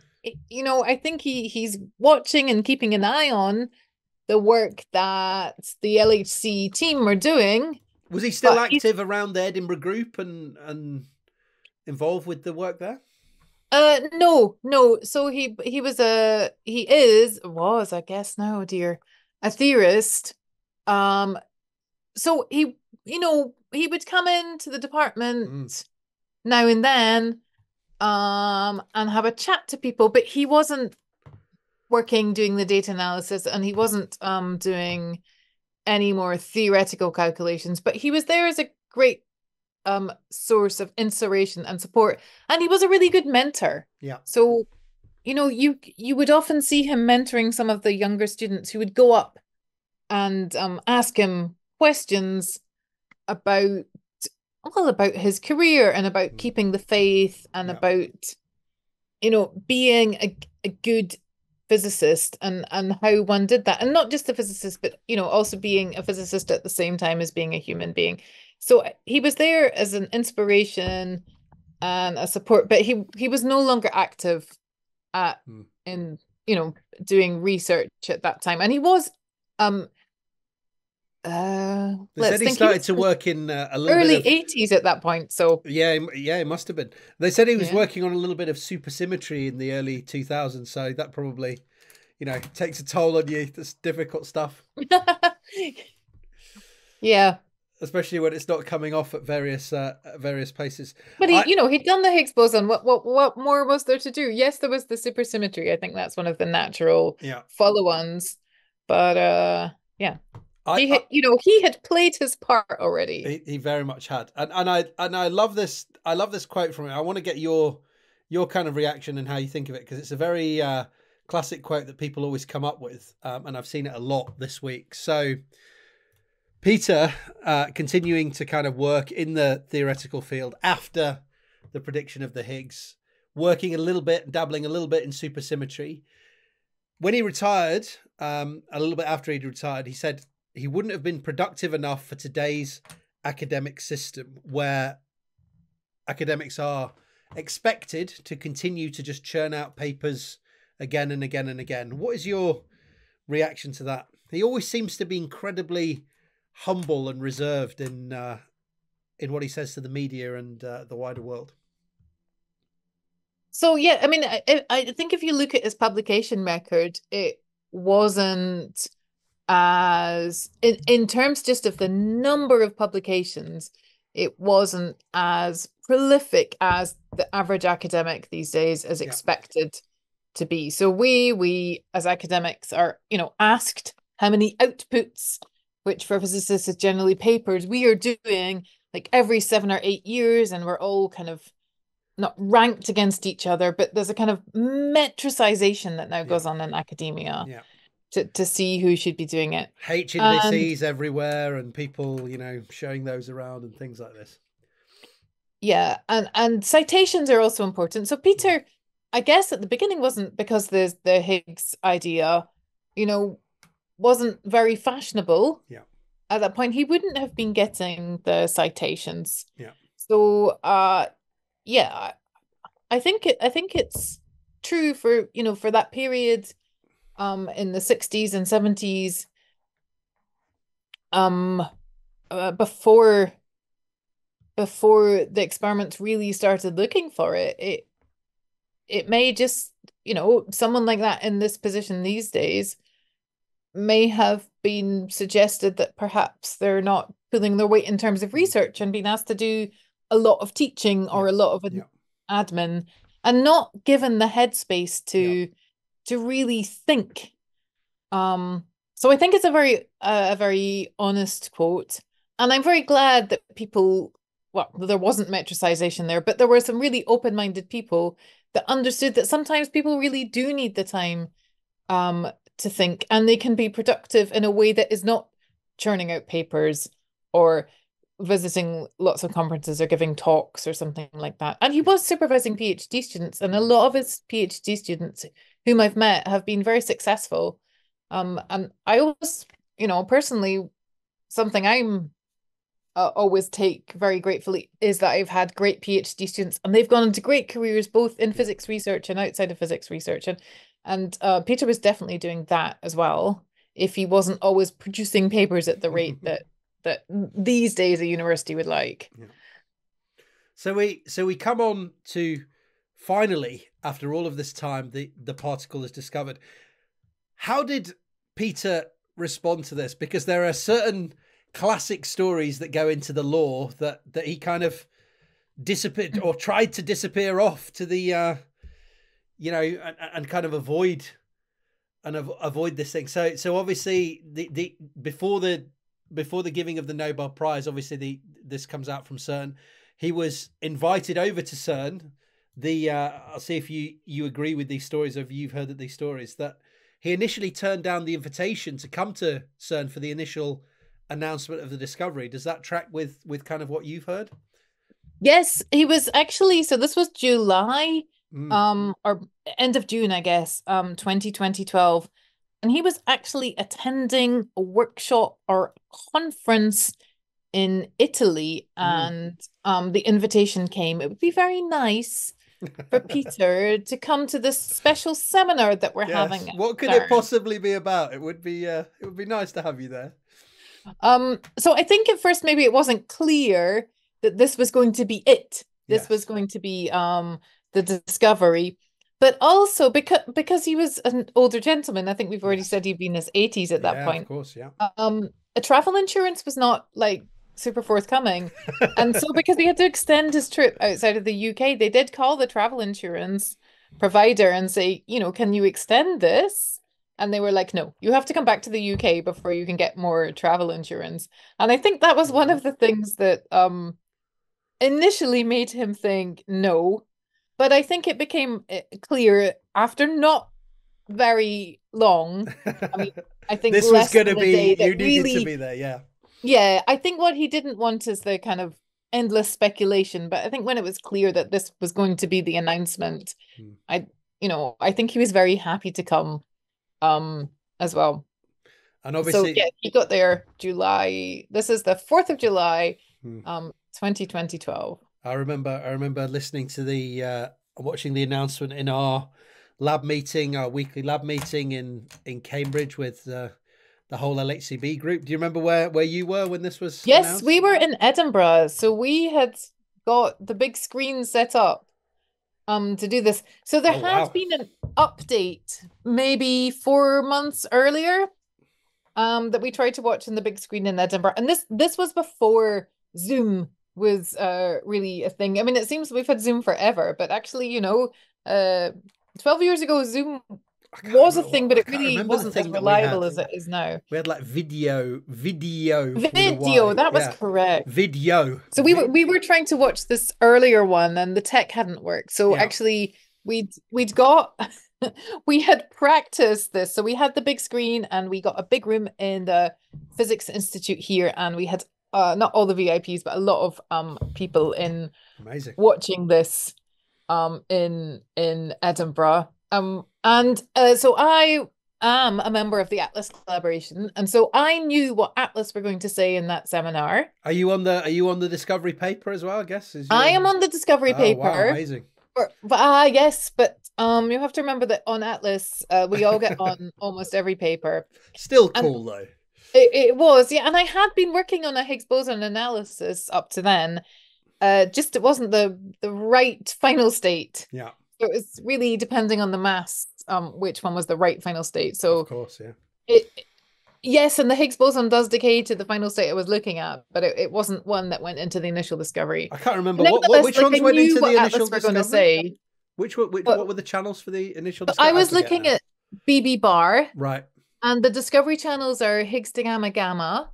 you know, I think he he's watching and keeping an eye on the work that the LHC team are doing. Was he still active around the Edinburgh group and and involved with the work there? Uh no, no. So he he was a he is was I guess now, dear, a theorist. Um so he you know, he would come into the department mm. now and then um and have a chat to people, but he wasn't working doing the data analysis and he wasn't um doing any more theoretical calculations, but he was there as a great um source of inspiration and support and he was a really good mentor yeah so you know you you would often see him mentoring some of the younger students who would go up and um ask him questions about well about his career and about mm. keeping the faith and yeah. about you know being a, a good physicist and and how one did that and not just a physicist but you know also being a physicist at the same time as being a human being so uh, he was there as an inspiration and a support, but he he was no longer active at hmm. in you know doing research at that time, and he was um uh, they said he started he to work in uh, a little early 80s at that point. So yeah, yeah, it must have been. They said he was yeah. working on a little bit of supersymmetry in the early 2000s. So that probably, you know, takes a toll on you. That's difficult stuff. yeah, especially when it's not coming off at various uh, at various places. But he, I, you know, he'd done the Higgs boson. What what what more was there to do? Yes, there was the supersymmetry. I think that's one of the natural yeah. follow-ons. But uh, yeah. I, he had, I, you know, he had played his part already. He, he very much had, and and I and I love this. I love this quote from him. I want to get your your kind of reaction and how you think of it because it's a very uh, classic quote that people always come up with, um, and I've seen it a lot this week. So Peter uh, continuing to kind of work in the theoretical field after the prediction of the Higgs working a little bit, dabbling a little bit in supersymmetry. When he retired, um, a little bit after he'd retired, he said he wouldn't have been productive enough for today's academic system where academics are expected to continue to just churn out papers again and again and again. What is your reaction to that? He always seems to be incredibly humble and reserved in uh, in what he says to the media and uh, the wider world. So yeah, I mean, I, I think if you look at his publication record, it wasn't as in in terms just of the number of publications, it wasn't as prolific as the average academic these days is expected yeah. to be. So we we as academics are, you know, asked how many outputs, which for physicists is generally papers, we are doing like every seven or eight years, and we're all kind of not ranked against each other, but there's a kind of metricization that now yeah. goes on in academia. Yeah. To, to see who should be doing it. H and, everywhere and people, you know, showing those around and things like this. Yeah, and and citations are also important. So Peter, mm. I guess at the beginning wasn't because there's the Higgs idea, you know, wasn't very fashionable. Yeah. At that point, he wouldn't have been getting the citations. Yeah. So, uh, yeah, I think it. I think it's true for you know for that period, um, in the sixties and seventies, um, uh, before before the experiments really started looking for it, it it may just you know someone like that in this position these days may have been suggested that perhaps they're not pulling their weight in terms of research and being asked to do a lot of teaching or a lot of yeah. admin and not given the headspace to yeah. to really think um so i think it's a very uh, a very honest quote and i'm very glad that people well there wasn't metricization there but there were some really open-minded people that understood that sometimes people really do need the time um to think and they can be productive in a way that is not churning out papers or visiting lots of conferences or giving talks or something like that. And he was supervising PhD students, and a lot of his PhD students whom I've met have been very successful. Um, and I always, you know, personally, something I'm uh, always take very gratefully is that I've had great PhD students, and they've gone into great careers both in physics research and outside of physics research. And and uh, Peter was definitely doing that as well. If he wasn't always producing papers at the rate that that these days a university would like. Yeah. So we so we come on to finally after all of this time the the particle is discovered. How did Peter respond to this? Because there are certain classic stories that go into the law that that he kind of disappeared or tried to disappear off to the uh you know, and, and kind of avoid and av- avoid this thing. So, so obviously, the the before the before the giving of the Nobel Prize, obviously the this comes out from CERN. He was invited over to CERN. The uh, I'll see if you you agree with these stories, or you've heard of these stories that he initially turned down the invitation to come to CERN for the initial announcement of the discovery. Does that track with with kind of what you've heard? Yes, he was actually. So this was July mm. um, or end of June, I guess, um, 20, 2012. And he was actually attending a workshop or conference in Italy, mm. and um, the invitation came. It would be very nice for Peter to come to this special seminar that we're yes. having. What could there. it possibly be about? It would be uh, it would be nice to have you there. Um, so I think at first maybe it wasn't clear that this was going to be it. This yes. was going to be um the discovery but also because because he was an older gentleman i think we've already yes. said he'd been in his 80s at that yeah, point. of course yeah. Um a travel insurance was not like super forthcoming. And so because he had to extend his trip outside of the uk they did call the travel insurance provider and say you know can you extend this? And they were like no you have to come back to the uk before you can get more travel insurance. And i think that was one of the things that um initially made him think no but I think it became eh, clear after not very long. I mean, I think this was going to be you needed really, to be there, yeah. Yeah, I think what he didn't want is the kind of endless speculation. But I think when it was clear that this was going to be the announcement, Hmm. I, you know, I think he was very happy to come, um, as well. And obviously, So yeah, he got there July. This is the fourth of July, Hmm. um, 20, 2012. I remember I remember listening to the uh, watching the announcement in our lab meeting, our weekly lab meeting in in Cambridge with uh, the whole LHCB group. Do you remember where where you were when this was? Yes, announced? we were in Edinburgh, so we had got the big screen set up um to do this. So there Oh, had wow. been an update maybe four months earlier um that we tried to watch in the big screen in Edinburgh. And this this was before Zoom was uh really a thing. I mean, it seems we've had Zoom forever, but actually, you know, uh 12 years ago Zoom was a thing, but it really wasn't as thing that we reliable had. as it is now. We had like video, video, Video, that was yeah. correct. video. So we were we were trying to watch this earlier one and the tech hadn't worked. So Yeah. actually we'd we'd got we had practiced this. So we had the big screen and we got a big room in the physics institute here and we had uh not all the VIPs but a lot of um people in amazing. watching this um in in Edinburgh. Um and uh, so I am a member of the Atlas collaboration and so I knew what Atlas were going to say in that seminar. Are you on the Are you on the discovery paper as well? I guess Is I am on the discovery Oh, paper. Wow, amazing. But ah yes, but um you have to remember that on Atlas, uh, we all get on almost every paper. Still And- cool though. It, it was, yeah, and I had been working on a Higgs boson analysis up to then. Uh just it wasn't the the right final state. Yeah, So it was really depending on the mass, um, which one was the right final state. So of course. Yeah. it yes, and the Higgs boson does decay to the final state I was looking at, but it, it wasn't one that went into the initial discovery. I can't remember what, what which like, ones I went into the initial were going to discovery. say. Which were which, But- what were the channels for the initial discovery? I was looking at BB bar. right. And the discovery channels are Higgs to gamma gamma,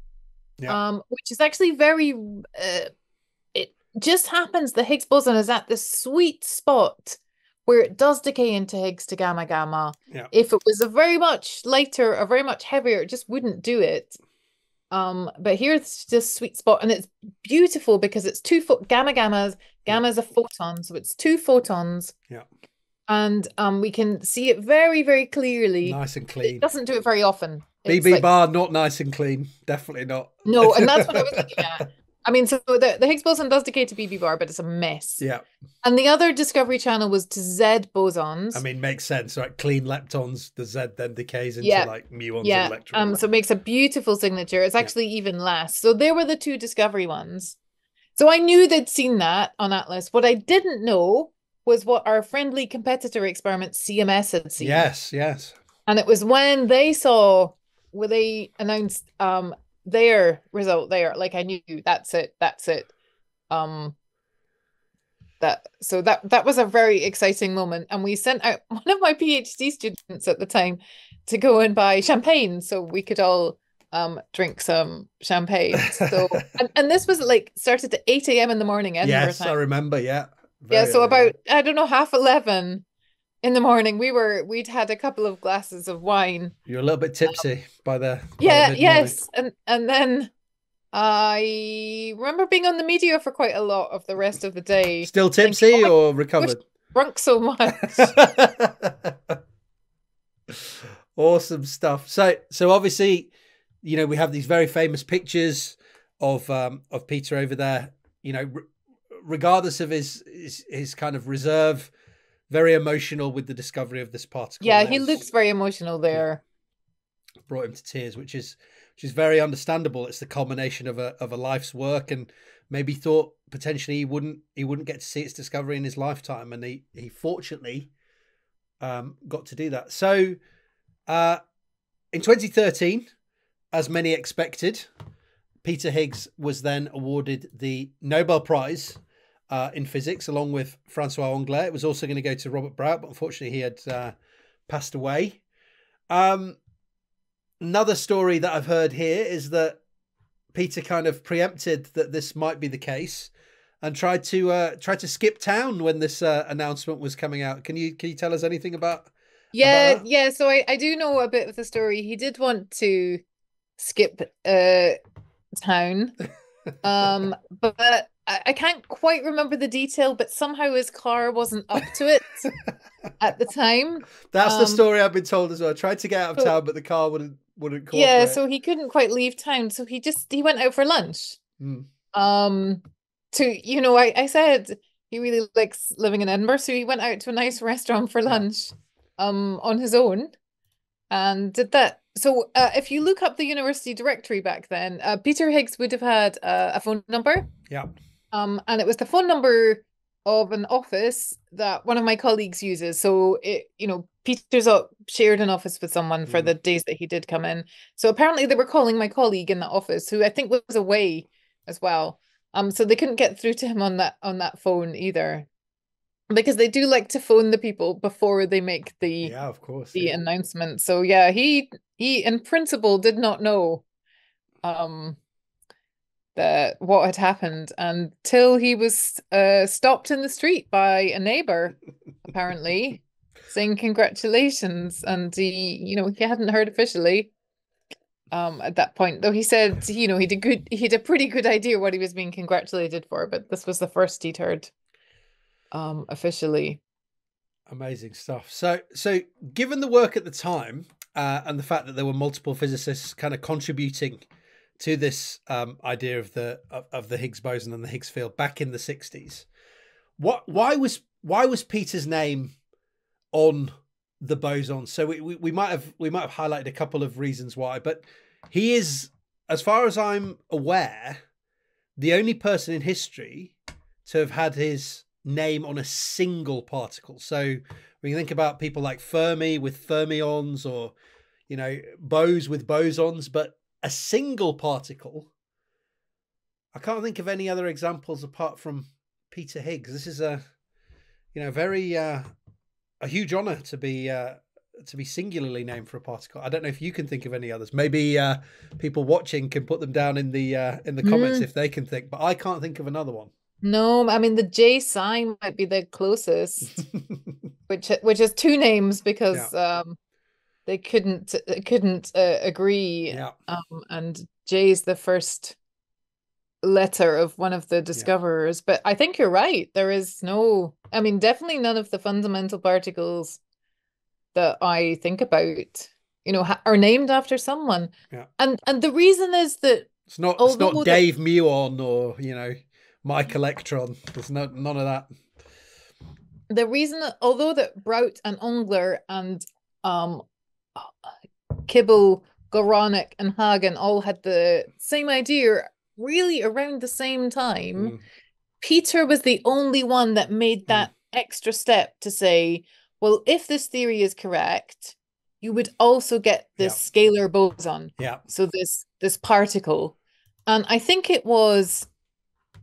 Yeah. um, which is actually very. Uh, it just happens the Higgs boson is at the sweet spot where it does decay into Higgs to gamma gamma. Yeah. If it was a very much lighter or very much heavier, it just wouldn't do it. Um, but here it's just sweet spot, and it's beautiful because it's two foot gamma gammas. Gamma is a photon, so it's two photons. Yeah. And um, we can see it very, very clearly. Nice and It clean. doesn't do it very often. It's BB like- bar not nice and clean. Definitely not. no, and that's what I was looking at. I mean, so the, the Higgs boson does decay to BB bar, but it's a mess. Yeah. And the other discovery channel was to Z bosons. I mean, makes sense, right? Clean leptons, the Z then decays into Yeah. like muons yeah. and electrons. Um, so it makes a beautiful signature. It's Yeah. actually even less. So there were the two discovery ones. So I knew they'd seen that on Atlas. What I didn't know was what our friendly competitor experiment CMS had seen. yes, yes. And it was when they saw where they announced um their result there, like I knew that's it, that's it. Um that so that that was a very exciting moment. And we sent out one of my PhD students at the time to go and buy champagne so we could all um drink some champagne. So and, and this was like started at 8 a.m. in the morning Edinburgh yes, I remember. Yeah. Yeah, so early. about I don't know half eleven in the morning we were we'd had a couple of glasses of wine. You're a little bit tipsy by the. by Yeah, mid-morning. yes, and and then I remember being on the media for quite a lot of the rest of the day. Still thinking, tipsy "Oh or recovered? Drunk so much. awesome stuff. So, so obviously, you know, we have these very famous pictures of um, of Peter over there. You know, regardless of his, his his kind of reserve, very emotional with the discovery of this particle. yeah, he looks very emotional there. brought him to tears, which is which is very understandable. It's the culmination of a of a life's work, and maybe thought potentially he wouldn't he wouldn't get to see its discovery in his lifetime, and he he fortunately um, got to do that. So, uh, in 2013, as many expected, Peter Higgs was then awarded the Nobel Prize. Uh, in physics, along with Francois Englert, it was also going to go to Robert Brout, but unfortunately, he had uh, passed away. Um, another story that I've heard here is that Peter kind of preempted that this might be the case and tried to uh, tried to skip town when this uh, announcement was coming out. Can you can you tell us anything about? Yeah, that? yeah. So I, I do know a bit of the story. He did want to skip uh town. Um, but I, I can't quite remember the detail, but somehow his car wasn't up to it at the time. That's Um, the story I've been told as well. I tried to get out of so- town, but the car wouldn't wouldn't cooperate. Yeah, so he couldn't quite leave town, so he just he went out for lunch. Mm. Um, to you know, I I said he really likes living in Edinburgh, so he went out to a nice restaurant for lunch, um, on his own, and did that. So, uh, if you look up the university directory back then, uh, Peter Higgs would have had uh, a phone number. Yeah. Um, and it was the phone number of an office that one of my colleagues uses. So it, you know, Peter's up shared an office with someone for Mm. the days that he did come in. So apparently they were calling my colleague in that office, who I think was away as well. Um, so they couldn't get through to him on that on that phone either. Because they do like to phone the people before they make the Yeah, of course. the yeah. announcement. So yeah, he he in principle did not know um that what had happened until he was uh stopped in the street by a neighbor apparently saying congratulations and he you know he hadn't heard officially um at that point though he said you know he did good he had a pretty good idea what he was being congratulated for but this was the first he'd heard um officially Amazing stuff. So, so given the work at the time uh, and the fact that there were multiple physicists kind of contributing to this um, idea of the of, of the Higgs boson and the Higgs field back in the sixties, what why was why was Peter's name on the boson? So we, we we might have we might have highlighted a couple of reasons why, but he is, as far as I'm aware, the only person in history to have had his name on a single particle. So when you think about people like Fermi with fermions or, you know, Bose with bosons, but a single particle, I can't think of any other examples apart from Peter Higgs. This is a, you know, very, uh, a huge honor to be, uh, to be singularly named for a particle. I don't know if you can think of any others. Maybe uh, people watching can put them down in the uh, in the comments Mm. if they can think. But I can't think of another one. no i mean the J/psi might be the closest which which is two names because um they couldn't they couldn't uh, agree yeah. um and J is the first letter of one of the discoverers but I think you're right there is no I mean definitely none of the fundamental particles that I think about you know ha- are named after someone Yeah. and and the reason is that It's not. It's not the- Dave Muon or you know Mike Electron. There's no none of that. the reason that although that Brout and Englert and um Kibble, Guralnik and Hagen all had the same idea really around the same time, Mm, Peter was the only one that made that extra step to say, well, if this theory is correct, you would also get this scalar boson. Yeah. so this this particle. And i think it was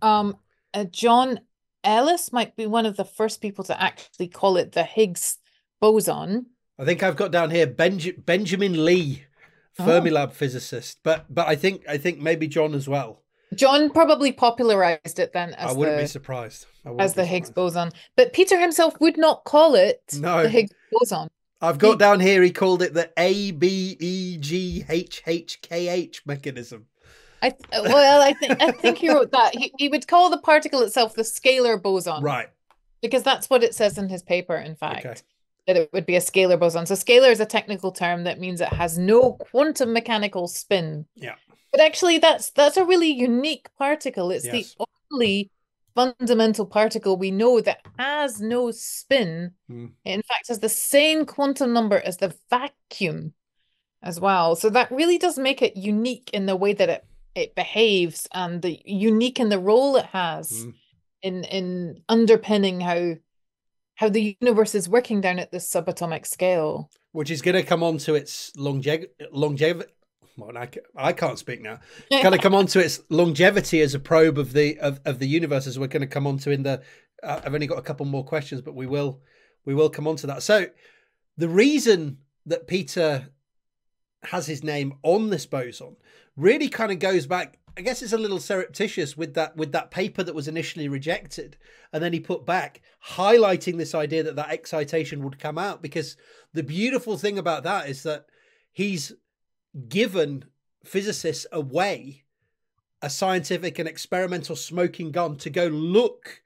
um uh, john ellis might be one of the first people to actually call it the higgs boson I think I've got down here Benj- Benjamin Lee, Oh. Fermilab physicist. But but I think I think maybe John as well. john probably popularized it then as I wouldn't the be surprised. Wouldn't as be the higgs surprised. boson but peter himself would not call it No. the higgs boson I've got he- down here. He called it the A B E G H H K H mechanism. I th- well, I think I think he wrote that. He he would call the particle itself the scalar boson, Right. Because that's what it says in his paper. In fact, Okay. That it would be a scalar boson. So scalar is a technical term that means it has no quantum mechanical spin. Yeah. But actually, that's that's a really unique particle. It's Yes. the only fundamental particle we know that has no spin. It in fact has the same quantum number as the vacuum as well. So that really does make it unique in the way that it it behaves and the unique in the role it has Mm. in in underpinning how how the universe is working down at this subatomic scale. Which is going to come on to its longevity. Longevity. Well, I, I can't speak now. Going to come on to its longevity as a probe of the of, of the universe, as we're going to come on to in the. Uh, I've only got a couple more questions, but we will we will come on to that. So, the reason that Peter has his name on this boson really kind of goes back. I guess it's a little surreptitious with that with that paper that was initially rejected, and then he put back, highlighting this idea that that excitation would come out. Because the beautiful thing about that is that he's given physicists a way a scientific and experimental smoking gun to go look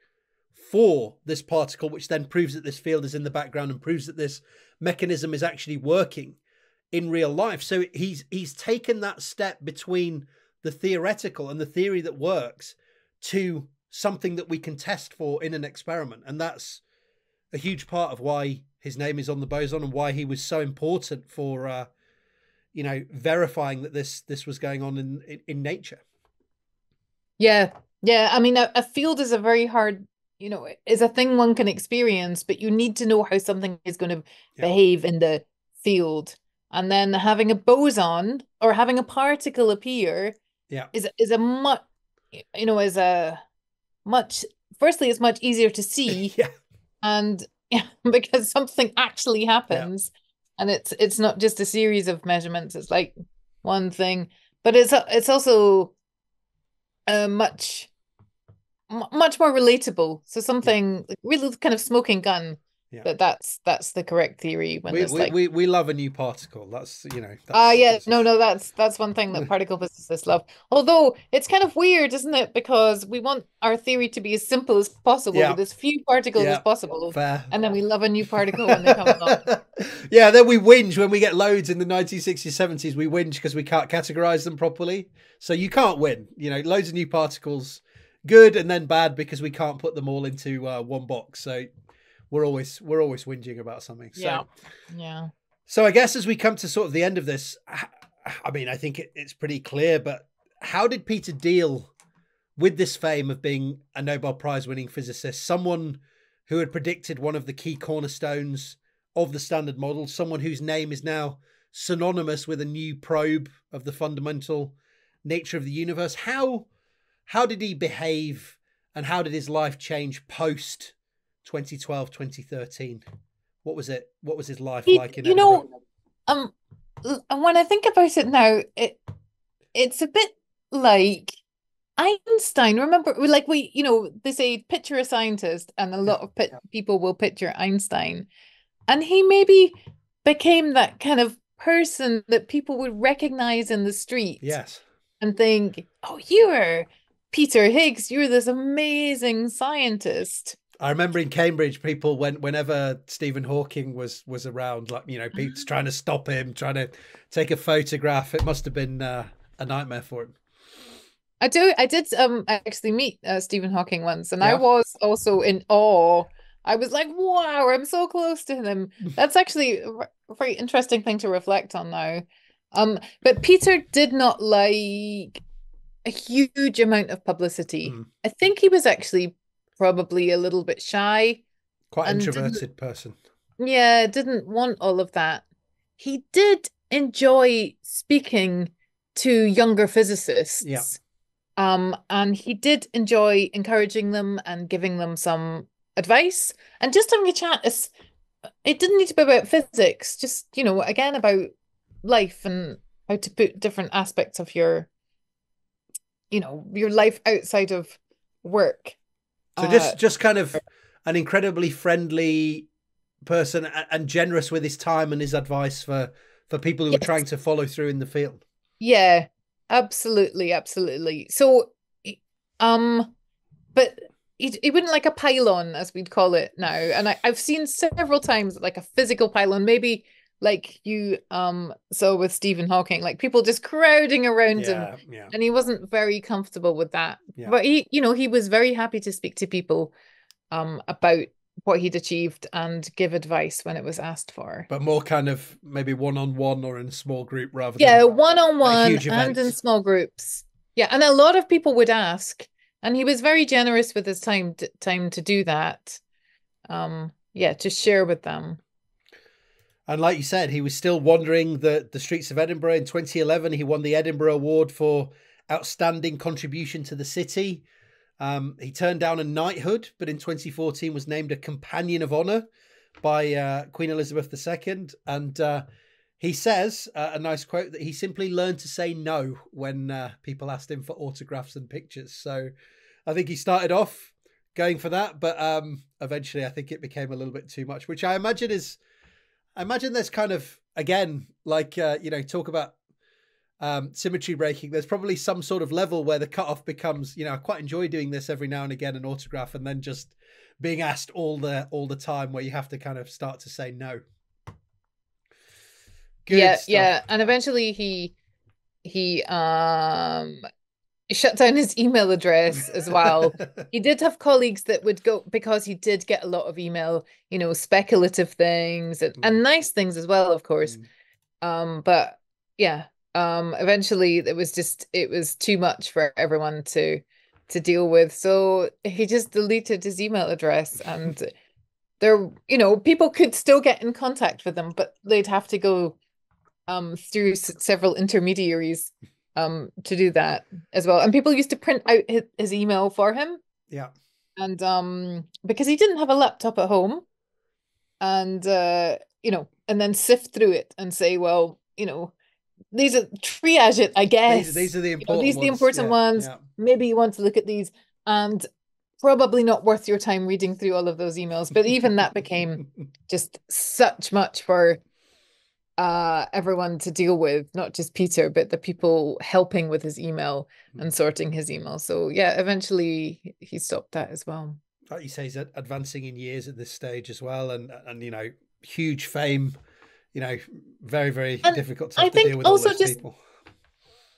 for this particle, which then proves that this field is in the background and proves that this mechanism is actually working in real life. So he's he's taken that step between the theoretical and the theory that works to something that we can test for in an experiment. And that's a huge part of why his name is on the boson and why he was so important for uh, you know verifying that this this was going on in in, in nature. Yeah, yeah. I mean, a, a field is a very hard you know is a thing one can experience but you need to know how something is going to yeah. behave in the field and then having a boson or having a particle appear yeah is is a much you know is a much firstly it's much easier to see yeah and yeah because something actually happens yeah. and it's it's not just a series of measurements it's like one thing but it's it's also a much much more relatable so something yeah. really kind of smoking gun yeah. But that's that's the correct theory. When we, we, like... we we love a new particle. That's you know. Ah, uh, yeah, no, no, that's that's one thing that particle physicists love. Although it's kind of weird, isn't it? Because we want our theory to be as simple as possible, yeah. with as few particles yeah. as possible, Fair. and then we love a new particle when they come along. yeah, then we whinge when we get loads in the 1960s, 70s. We whinge because we can't categorize them properly. So you can't win. You know, loads of new particles, good and then bad because we can't put them all into uh, one box. So we're always we're always whinging about something. So, yeah, yeah. So I guess as we come to sort of the end of this, I mean, I think it, it's pretty clear. But how did Peter deal with this fame of being a Nobel Prize winning physicist, someone who had predicted one of the key cornerstones of the Standard Model, someone whose name is now synonymous with a new probe of the fundamental nature of the universe? How how did he behave, and how did his life change post 2012, 2013? What was it? What was his life he, like in You know, um and when I think about it now, it it's a bit like Einstein. Remember, like we, you know, they say picture a scientist, and a lot of pit- people will picture Einstein, and he maybe became that kind of person that people would recognize in the street. Yes, and think, "Oh, you are Peter Higgs. You're this amazing scientist." I remember in Cambridge, people went whenever Stephen Hawking was was around, like you know, Pete's trying to stop him, trying to take a photograph. It must have been uh, a nightmare for him. I do. I did um actually meet uh, Stephen Hawking once, and yeah. I was also in awe. I was like, "Wow, I'm so close to him." That's actually a very interesting thing to reflect on now. Um, but Peter did not like a huge amount of publicity. Mm. I think he was actually probably a little bit shy. Quite introverted person. Yeah, didn't want all of that. He did enjoy speaking to younger physicists. Yeah. Um, and he did enjoy encouraging them and giving them some advice and just having a chat. It's, it didn't need to be about physics, just, you know, again, about life and how to put different aspects of your, you know, your life outside of work so just uh, just kind of an incredibly friendly person and generous with his time and his advice for for people who yes. are trying to follow through in the field. Yeah, absolutely, absolutely. So, um, but it, it wouldn't like a pylon as we'd call it now, and I, I've seen several times like a physical pylon, maybe like you um saw with Stephen Hawking, like people just crowding around yeah, him, yeah. and he wasn't very comfortable with that. Yeah. But he, you know, he was very happy to speak to people um about what he'd achieved and give advice when it was asked for. But more kind of maybe one on one or in small group rather yeah, one on one and in small groups. Yeah, and a lot of people would ask, and he was very generous with his time to, time to do that. Um, yeah, to share with them. And like you said, he was still wandering the, the streets of Edinburgh. In 2011, he won the Edinburgh Award for Outstanding Contribution to the City. Um, he turned down a knighthood, but in 2014 was named a Companion of Honour by uh, Queen Elizabeth II. And uh, he says, uh, a nice quote, that he simply learned to say no when uh, people asked him for autographs and pictures. So I think he started off going for that, but um, eventually I think it became a little bit too much, which I imagine is I imagine there's kind of again like uh, you know talk about um, symmetry breaking, there's probably some sort of level where the cutoff becomes, you know, I quite enjoy doing this every now and again, an autograph, and then just being asked all the all the time where you have to kind of start to say no. Good yeah, stuff. yeah, and eventually he he um shut down his email address as well. he did have colleagues that would go because he did get a lot of email, you know, speculative things and, mm. and nice things as well, of course. Mm. Um, but yeah, um eventually it was just it was too much for everyone to to deal with so he just deleted his email address and there you know people could still get in contact with him but they'd have to go um through s- several intermediaries um to do that as well and people used to print out his, his email for him yeah and um because he didn't have a laptop at home and uh you know and then sift through it and say well you know these are triage it, I guess. These, these are the important. You know, these are the important yeah, ones. Yeah. Maybe you want to look at these, and probably not worth your time reading through all of those emails. But even that became just such much for uh everyone to deal with not just peter but the people helping with his email and hmm. sorting his email so yeah eventually he stopped that as well like you say he's advancing in years at this stage as well and and you know huge fame you know, very, very and difficult to, I think deal with also just people.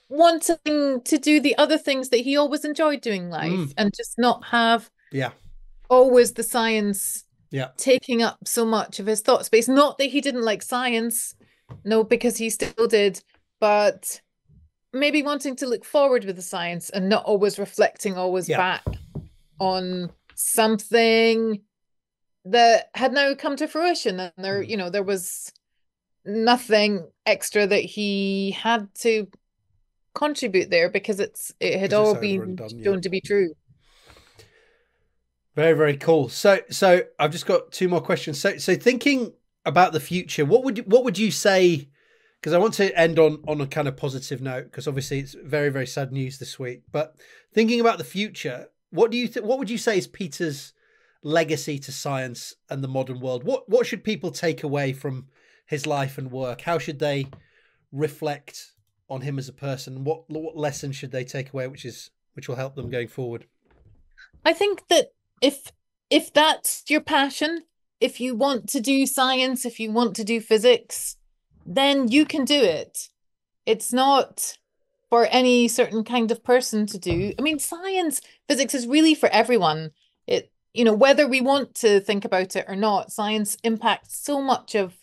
Wanting to do the other things that he always enjoyed doing life mm. and just not have yeah always the science yeah taking up so much of his thought space. Not that he didn't like science, no, because he still did, but maybe wanting to look forward with the science and not always reflecting always yeah. back on something that had now come to fruition and there mm. you know there was nothing extra that he had to contribute there because it's it had all been done, shown yeah. to be true. Very very cool. So so I've just got two more questions. So so thinking about the future, what would what would you say? Because I want to end on on a kind of positive note because obviously it's very very sad news this week. But thinking about the future, what do you th- what would you say is Peter's legacy to science and the modern world? What what should people take away from his life and work? How should they reflect on him as a person? What what lessons should they take away, which is which will help them going forward? I think that if if that's your passion, if you want to do science, if you want to do physics, then you can do it. It's not for any certain kind of person to do. I mean, science, physics is really for everyone. It, you know, whether we want to think about it or not, science impacts so much of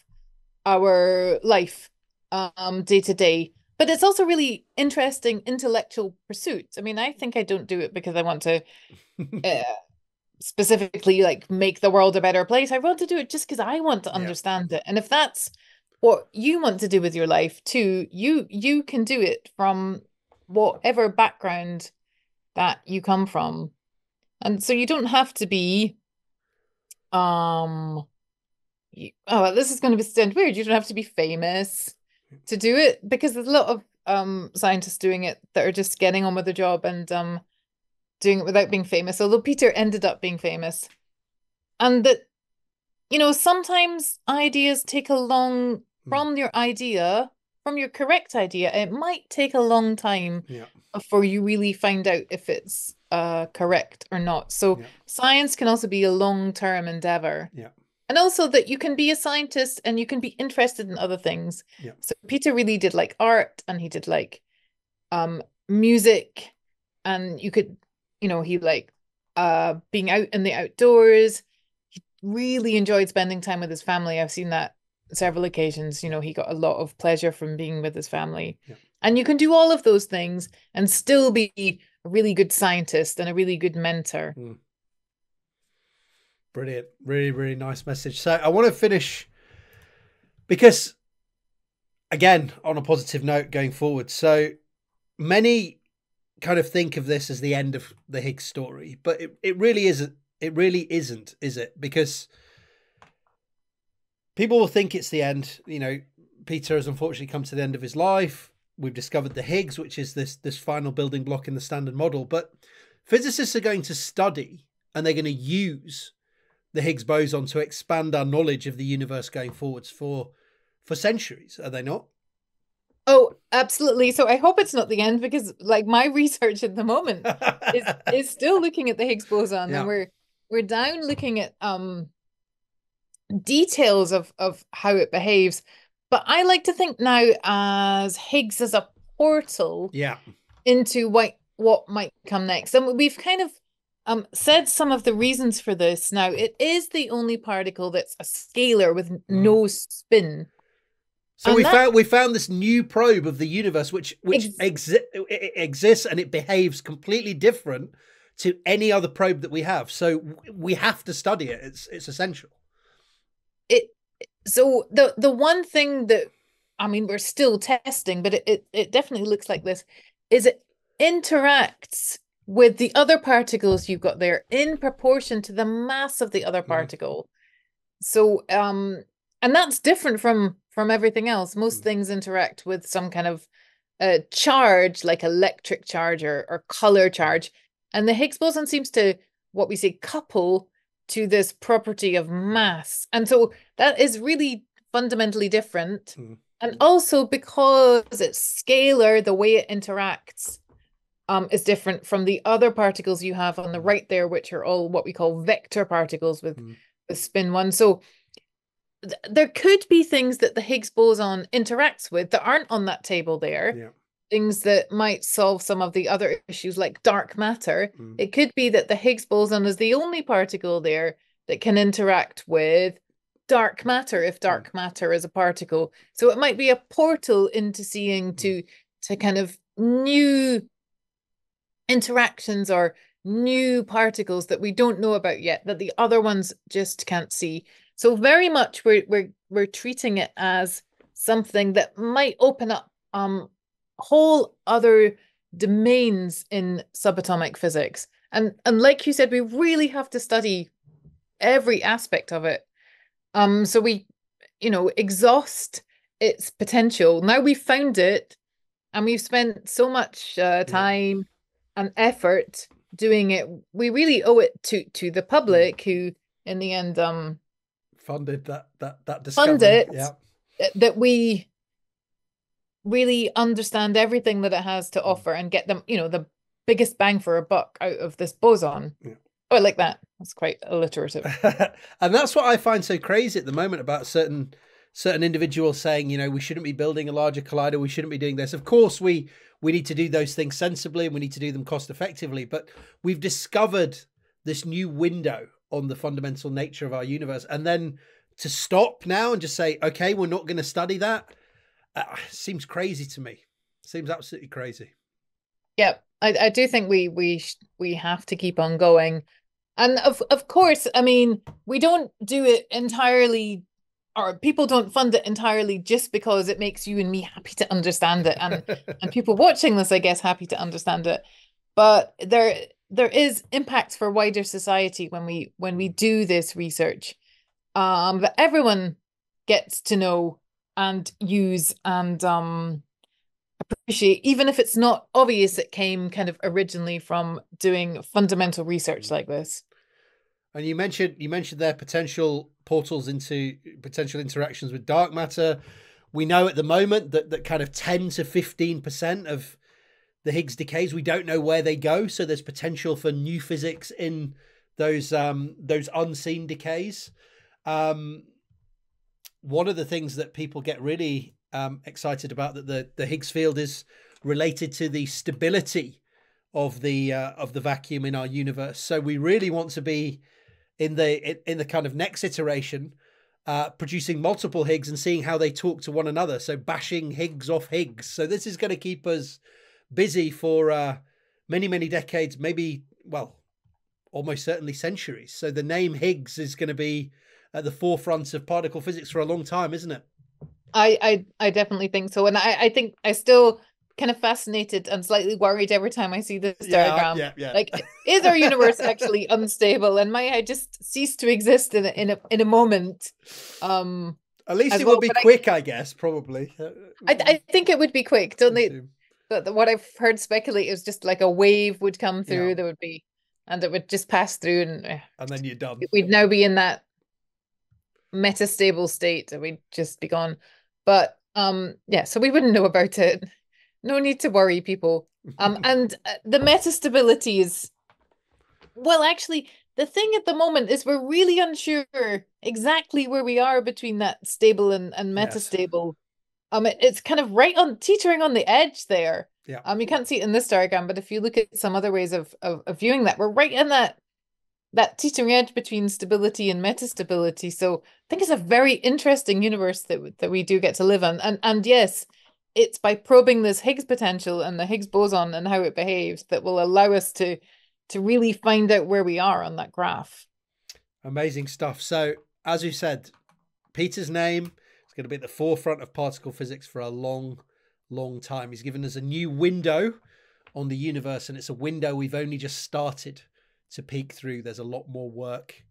our life um day to day but it's also really interesting intellectual pursuit i mean i think i don't do it because i want to uh, specifically like make the world a better place i want to do it just because i want to understand yeah. it and if that's what you want to do with your life too you you can do it from whatever background that you come from and so you don't have to be um oh, this is going to sound weird. You don't have to be famous to do it because there's a lot of um scientists doing it that are just getting on with the job and um doing it without being famous. Although Peter ended up being famous, and that you know sometimes ideas take a long hmm. from your idea from your correct idea. It might take a long time yeah. before you really find out if it's uh correct or not. So yeah. science can also be a long term endeavor. Yeah and also that you can be a scientist and you can be interested in other things yeah. so peter really did like art and he did like um music and you could you know he like uh being out in the outdoors he really enjoyed spending time with his family i've seen that several occasions you know he got a lot of pleasure from being with his family yeah. and you can do all of those things and still be a really good scientist and a really good mentor mm. Brilliant. Really, really nice message. So I want to finish because, again, on a positive note going forward. So many kind of think of this as the end of the Higgs story, but it, it really isn't. It really isn't, is it? Because people will think it's the end. You know, Peter has unfortunately come to the end of his life. We've discovered the Higgs, which is this this final building block in the standard model. But physicists are going to study and they're going to use the Higgs boson to expand our knowledge of the universe going forwards for for centuries, are they not? Oh, absolutely. So I hope it's not the end because like my research at the moment is is still looking at the Higgs boson Yeah. and we're we're down looking at um details of of how it behaves. But I like to think now as Higgs as a portal yeah. into what what might come next. And we've kind of um said some of the reasons for this. Now, it is the only particle that's a scalar with Mm. no spin. So And we that- found we found this new probe of the universe, which which Ex- exi- exists and it behaves completely different to any other probe that we have. So we have to study it. It's it's essential. It so the the one thing that I mean we're still testing, but it, it, it definitely looks like this, is it interacts with the other particles you've got there in proportion to the mass of the other Mhm. particle. So um and that's different from from everything else. Most Mm. things interact with some kind of uh, charge, like electric charge or, or color charge. And the Higgs boson seems to what we say couple to this property of mass. And so that is really fundamentally different. Mm. And also because it's scalar, the way it interacts um, is different from the other particles you have on the Mm. right there, which are all what we call vector particles with, Mm. with spin one. So th- there could be things that the Higgs boson interacts with that aren't on that table there Yeah. things that might solve some of the other issues like dark matter. Mm. It could be that the Higgs boson is the only particle there that can interact with dark matter if dark matter is a particle. So it might be a portal into seeing to to kind of new interactions or new particles that we don't know about yet that the other ones just can't see. So very much we're we're we're treating it as something that might open up um whole other domains in subatomic physics. And and like you said, we really have to study every aspect of it. Um, so we, you know, exhaust its potential. Now we've found it, and we've spent so much uh, time and effort doing it. We really owe it to to the public, who in the end, um, Funded that that that discovery. Fund it. Yeah. th- that we really understand everything that it has to offer and get them, you know, the biggest bang for a buck out of this boson. Yeah. Oh, I like that. That's quite alliterative. and that's what I find so crazy at the moment about certain certain individuals saying, you know, we shouldn't be building a larger collider, we shouldn't be doing this. Of course, we we need to do those things sensibly and we need to do them cost effectively, but we've discovered this new window on the fundamental nature of our universe and then to stop now and just say, okay, we're not going to study that uh, seems crazy to me. Seems absolutely crazy. Yeah, I, I do think we we we have to keep on going, and of of course, I mean, we don't do it entirely, or people don't fund it entirely just because it makes you and me happy to understand it, and and people watching this, I guess, happy to understand it. But there there is impacts for wider society when we when we do this research, um, that everyone gets to know and use and um appreciate, even if it's not obvious, it came kind of originally from doing fundamental research like this. And you mentioned you mentioned their potential portals into potential interactions with dark matter. We know at the moment that that kind of ten to fifteen percent of the Higgs decays. We don't know where they go, so there's potential for new physics in those um, those unseen decays. Um, one of the things that people get really um, excited about that the the Higgs field is related to the stability of the uh, of the vacuum in our universe. So we really want to be in the in, the kind of next iteration, uh, producing multiple Higgs and seeing how they talk to one another. So bashing Higgs off Higgs. So this is going to keep us busy for uh, many many decades, maybe well, almost certainly centuries. So the name Higgs is going to be at the forefront of particle physics for a long time, isn't it? I I, I definitely think so, and I I think I still kind of fascinated and slightly worried every time I see this diagram. yeah, yeah. Like, is our universe actually unstable, and might I just cease to exist in a in a in a moment? Um, At least it well, will be but I- quick, I, guess. Probably. Uh, I I think it would be quick, don't they? But what I've heard speculate is just like a wave would come through. Yeah. There would be, and it would just pass through, and eh, And then you're done. we'd now be in that metastable state and we'd just be gone. But Um, yeah, so we wouldn't know about it. No need to worry, people. Um, and uh, the metastability is, well, actually, the thing at the moment is we're really unsure exactly where we are between that stable and, and metastable. Yes. Um, it, it's kind of right on teetering on the edge there. Yeah. Um, you can't see it in this diagram, but if you look at some other ways of, of, of viewing that, we're right in that that teetering edge between stability and metastability. So I think it's a very interesting universe that that we do get to live in. And and yes, it's by probing this Higgs potential and the Higgs boson and how it behaves that will allow us to to really find out where we are on that graph. Amazing stuff. So as you said, Peter's name is going to be at the forefront of particle physics for a long, long time. He's given us a new window on the universe, and it's a window we've only just started to peek through. There's a lot more work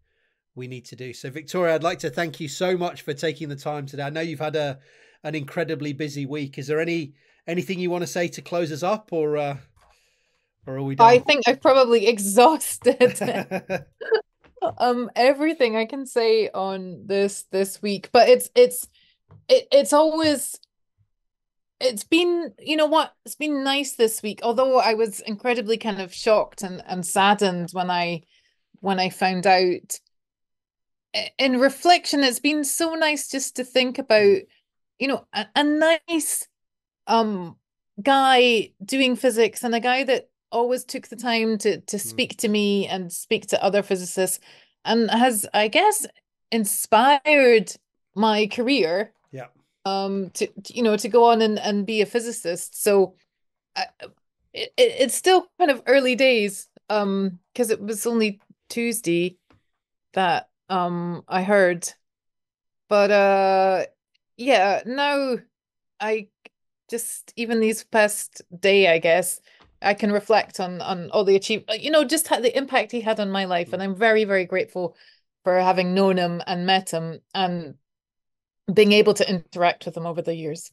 we need to do. So, Victoria, I'd like to thank you so much for taking the time today. I know you've had a an incredibly busy week. Is there any anything you want to say to close us up, or uh, or are we done? I think I've probably exhausted um everything I can say on this this week, but it's it's it, it's always it's been you know what it's been nice this week although i was incredibly kind of shocked and, and saddened when i when i found out in reflection it's been so nice just to think about you know a, a nice um guy doing physics and a guy that always took the time to to hmm. speak to me and speak to other physicists and has i guess inspired my career yeah. um to, to you know to go on and, and be a physicist. So uh, it, it's still kind of early days um because it was only tuesday that um i heard. But uh yeah now i just even these past day i guess i can reflect on on all the achieve uh, you know just the impact he had on my life mm. and i'm very very grateful for having known him and met him and being able to interact with them over the years.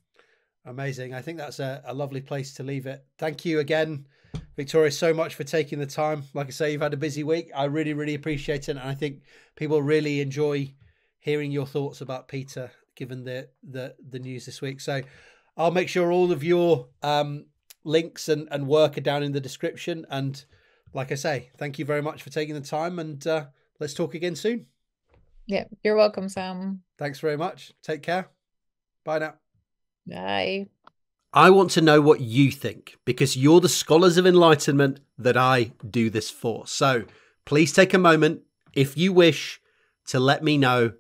Amazing. I think that's a, a lovely place to leave it. Thank you again, Victoria, so much for taking the time. Like I say, you've had a busy week. I really, really appreciate it. And I think people really enjoy hearing your thoughts about Peter, given the the, the news this week. So I'll make sure all of your um, links and, and work are down in the description. And like I say, thank you very much for taking the time. And uh, let's talk again soon. Yeah, you're welcome, Sam. Thanks very much. Take care. Bye now. Bye. I want to know what you think because you're the scholars of enlightenment that I do this for. So please take a moment, if you wish, to let me know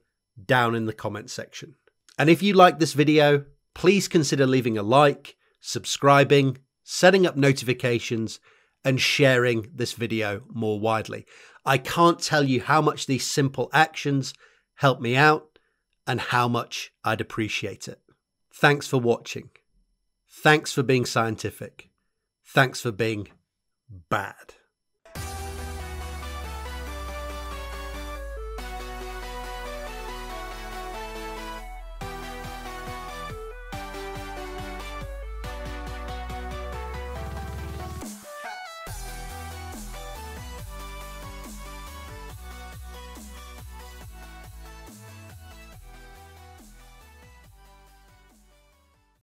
down in the comment section. And if you like this video, please consider leaving a like, subscribing, setting up notifications, and sharing this video more widely. I can't tell you how much these simple actions help me out and how much I'd appreciate it. Thanks for watching. Thanks for being scientific. Thanks for being bad.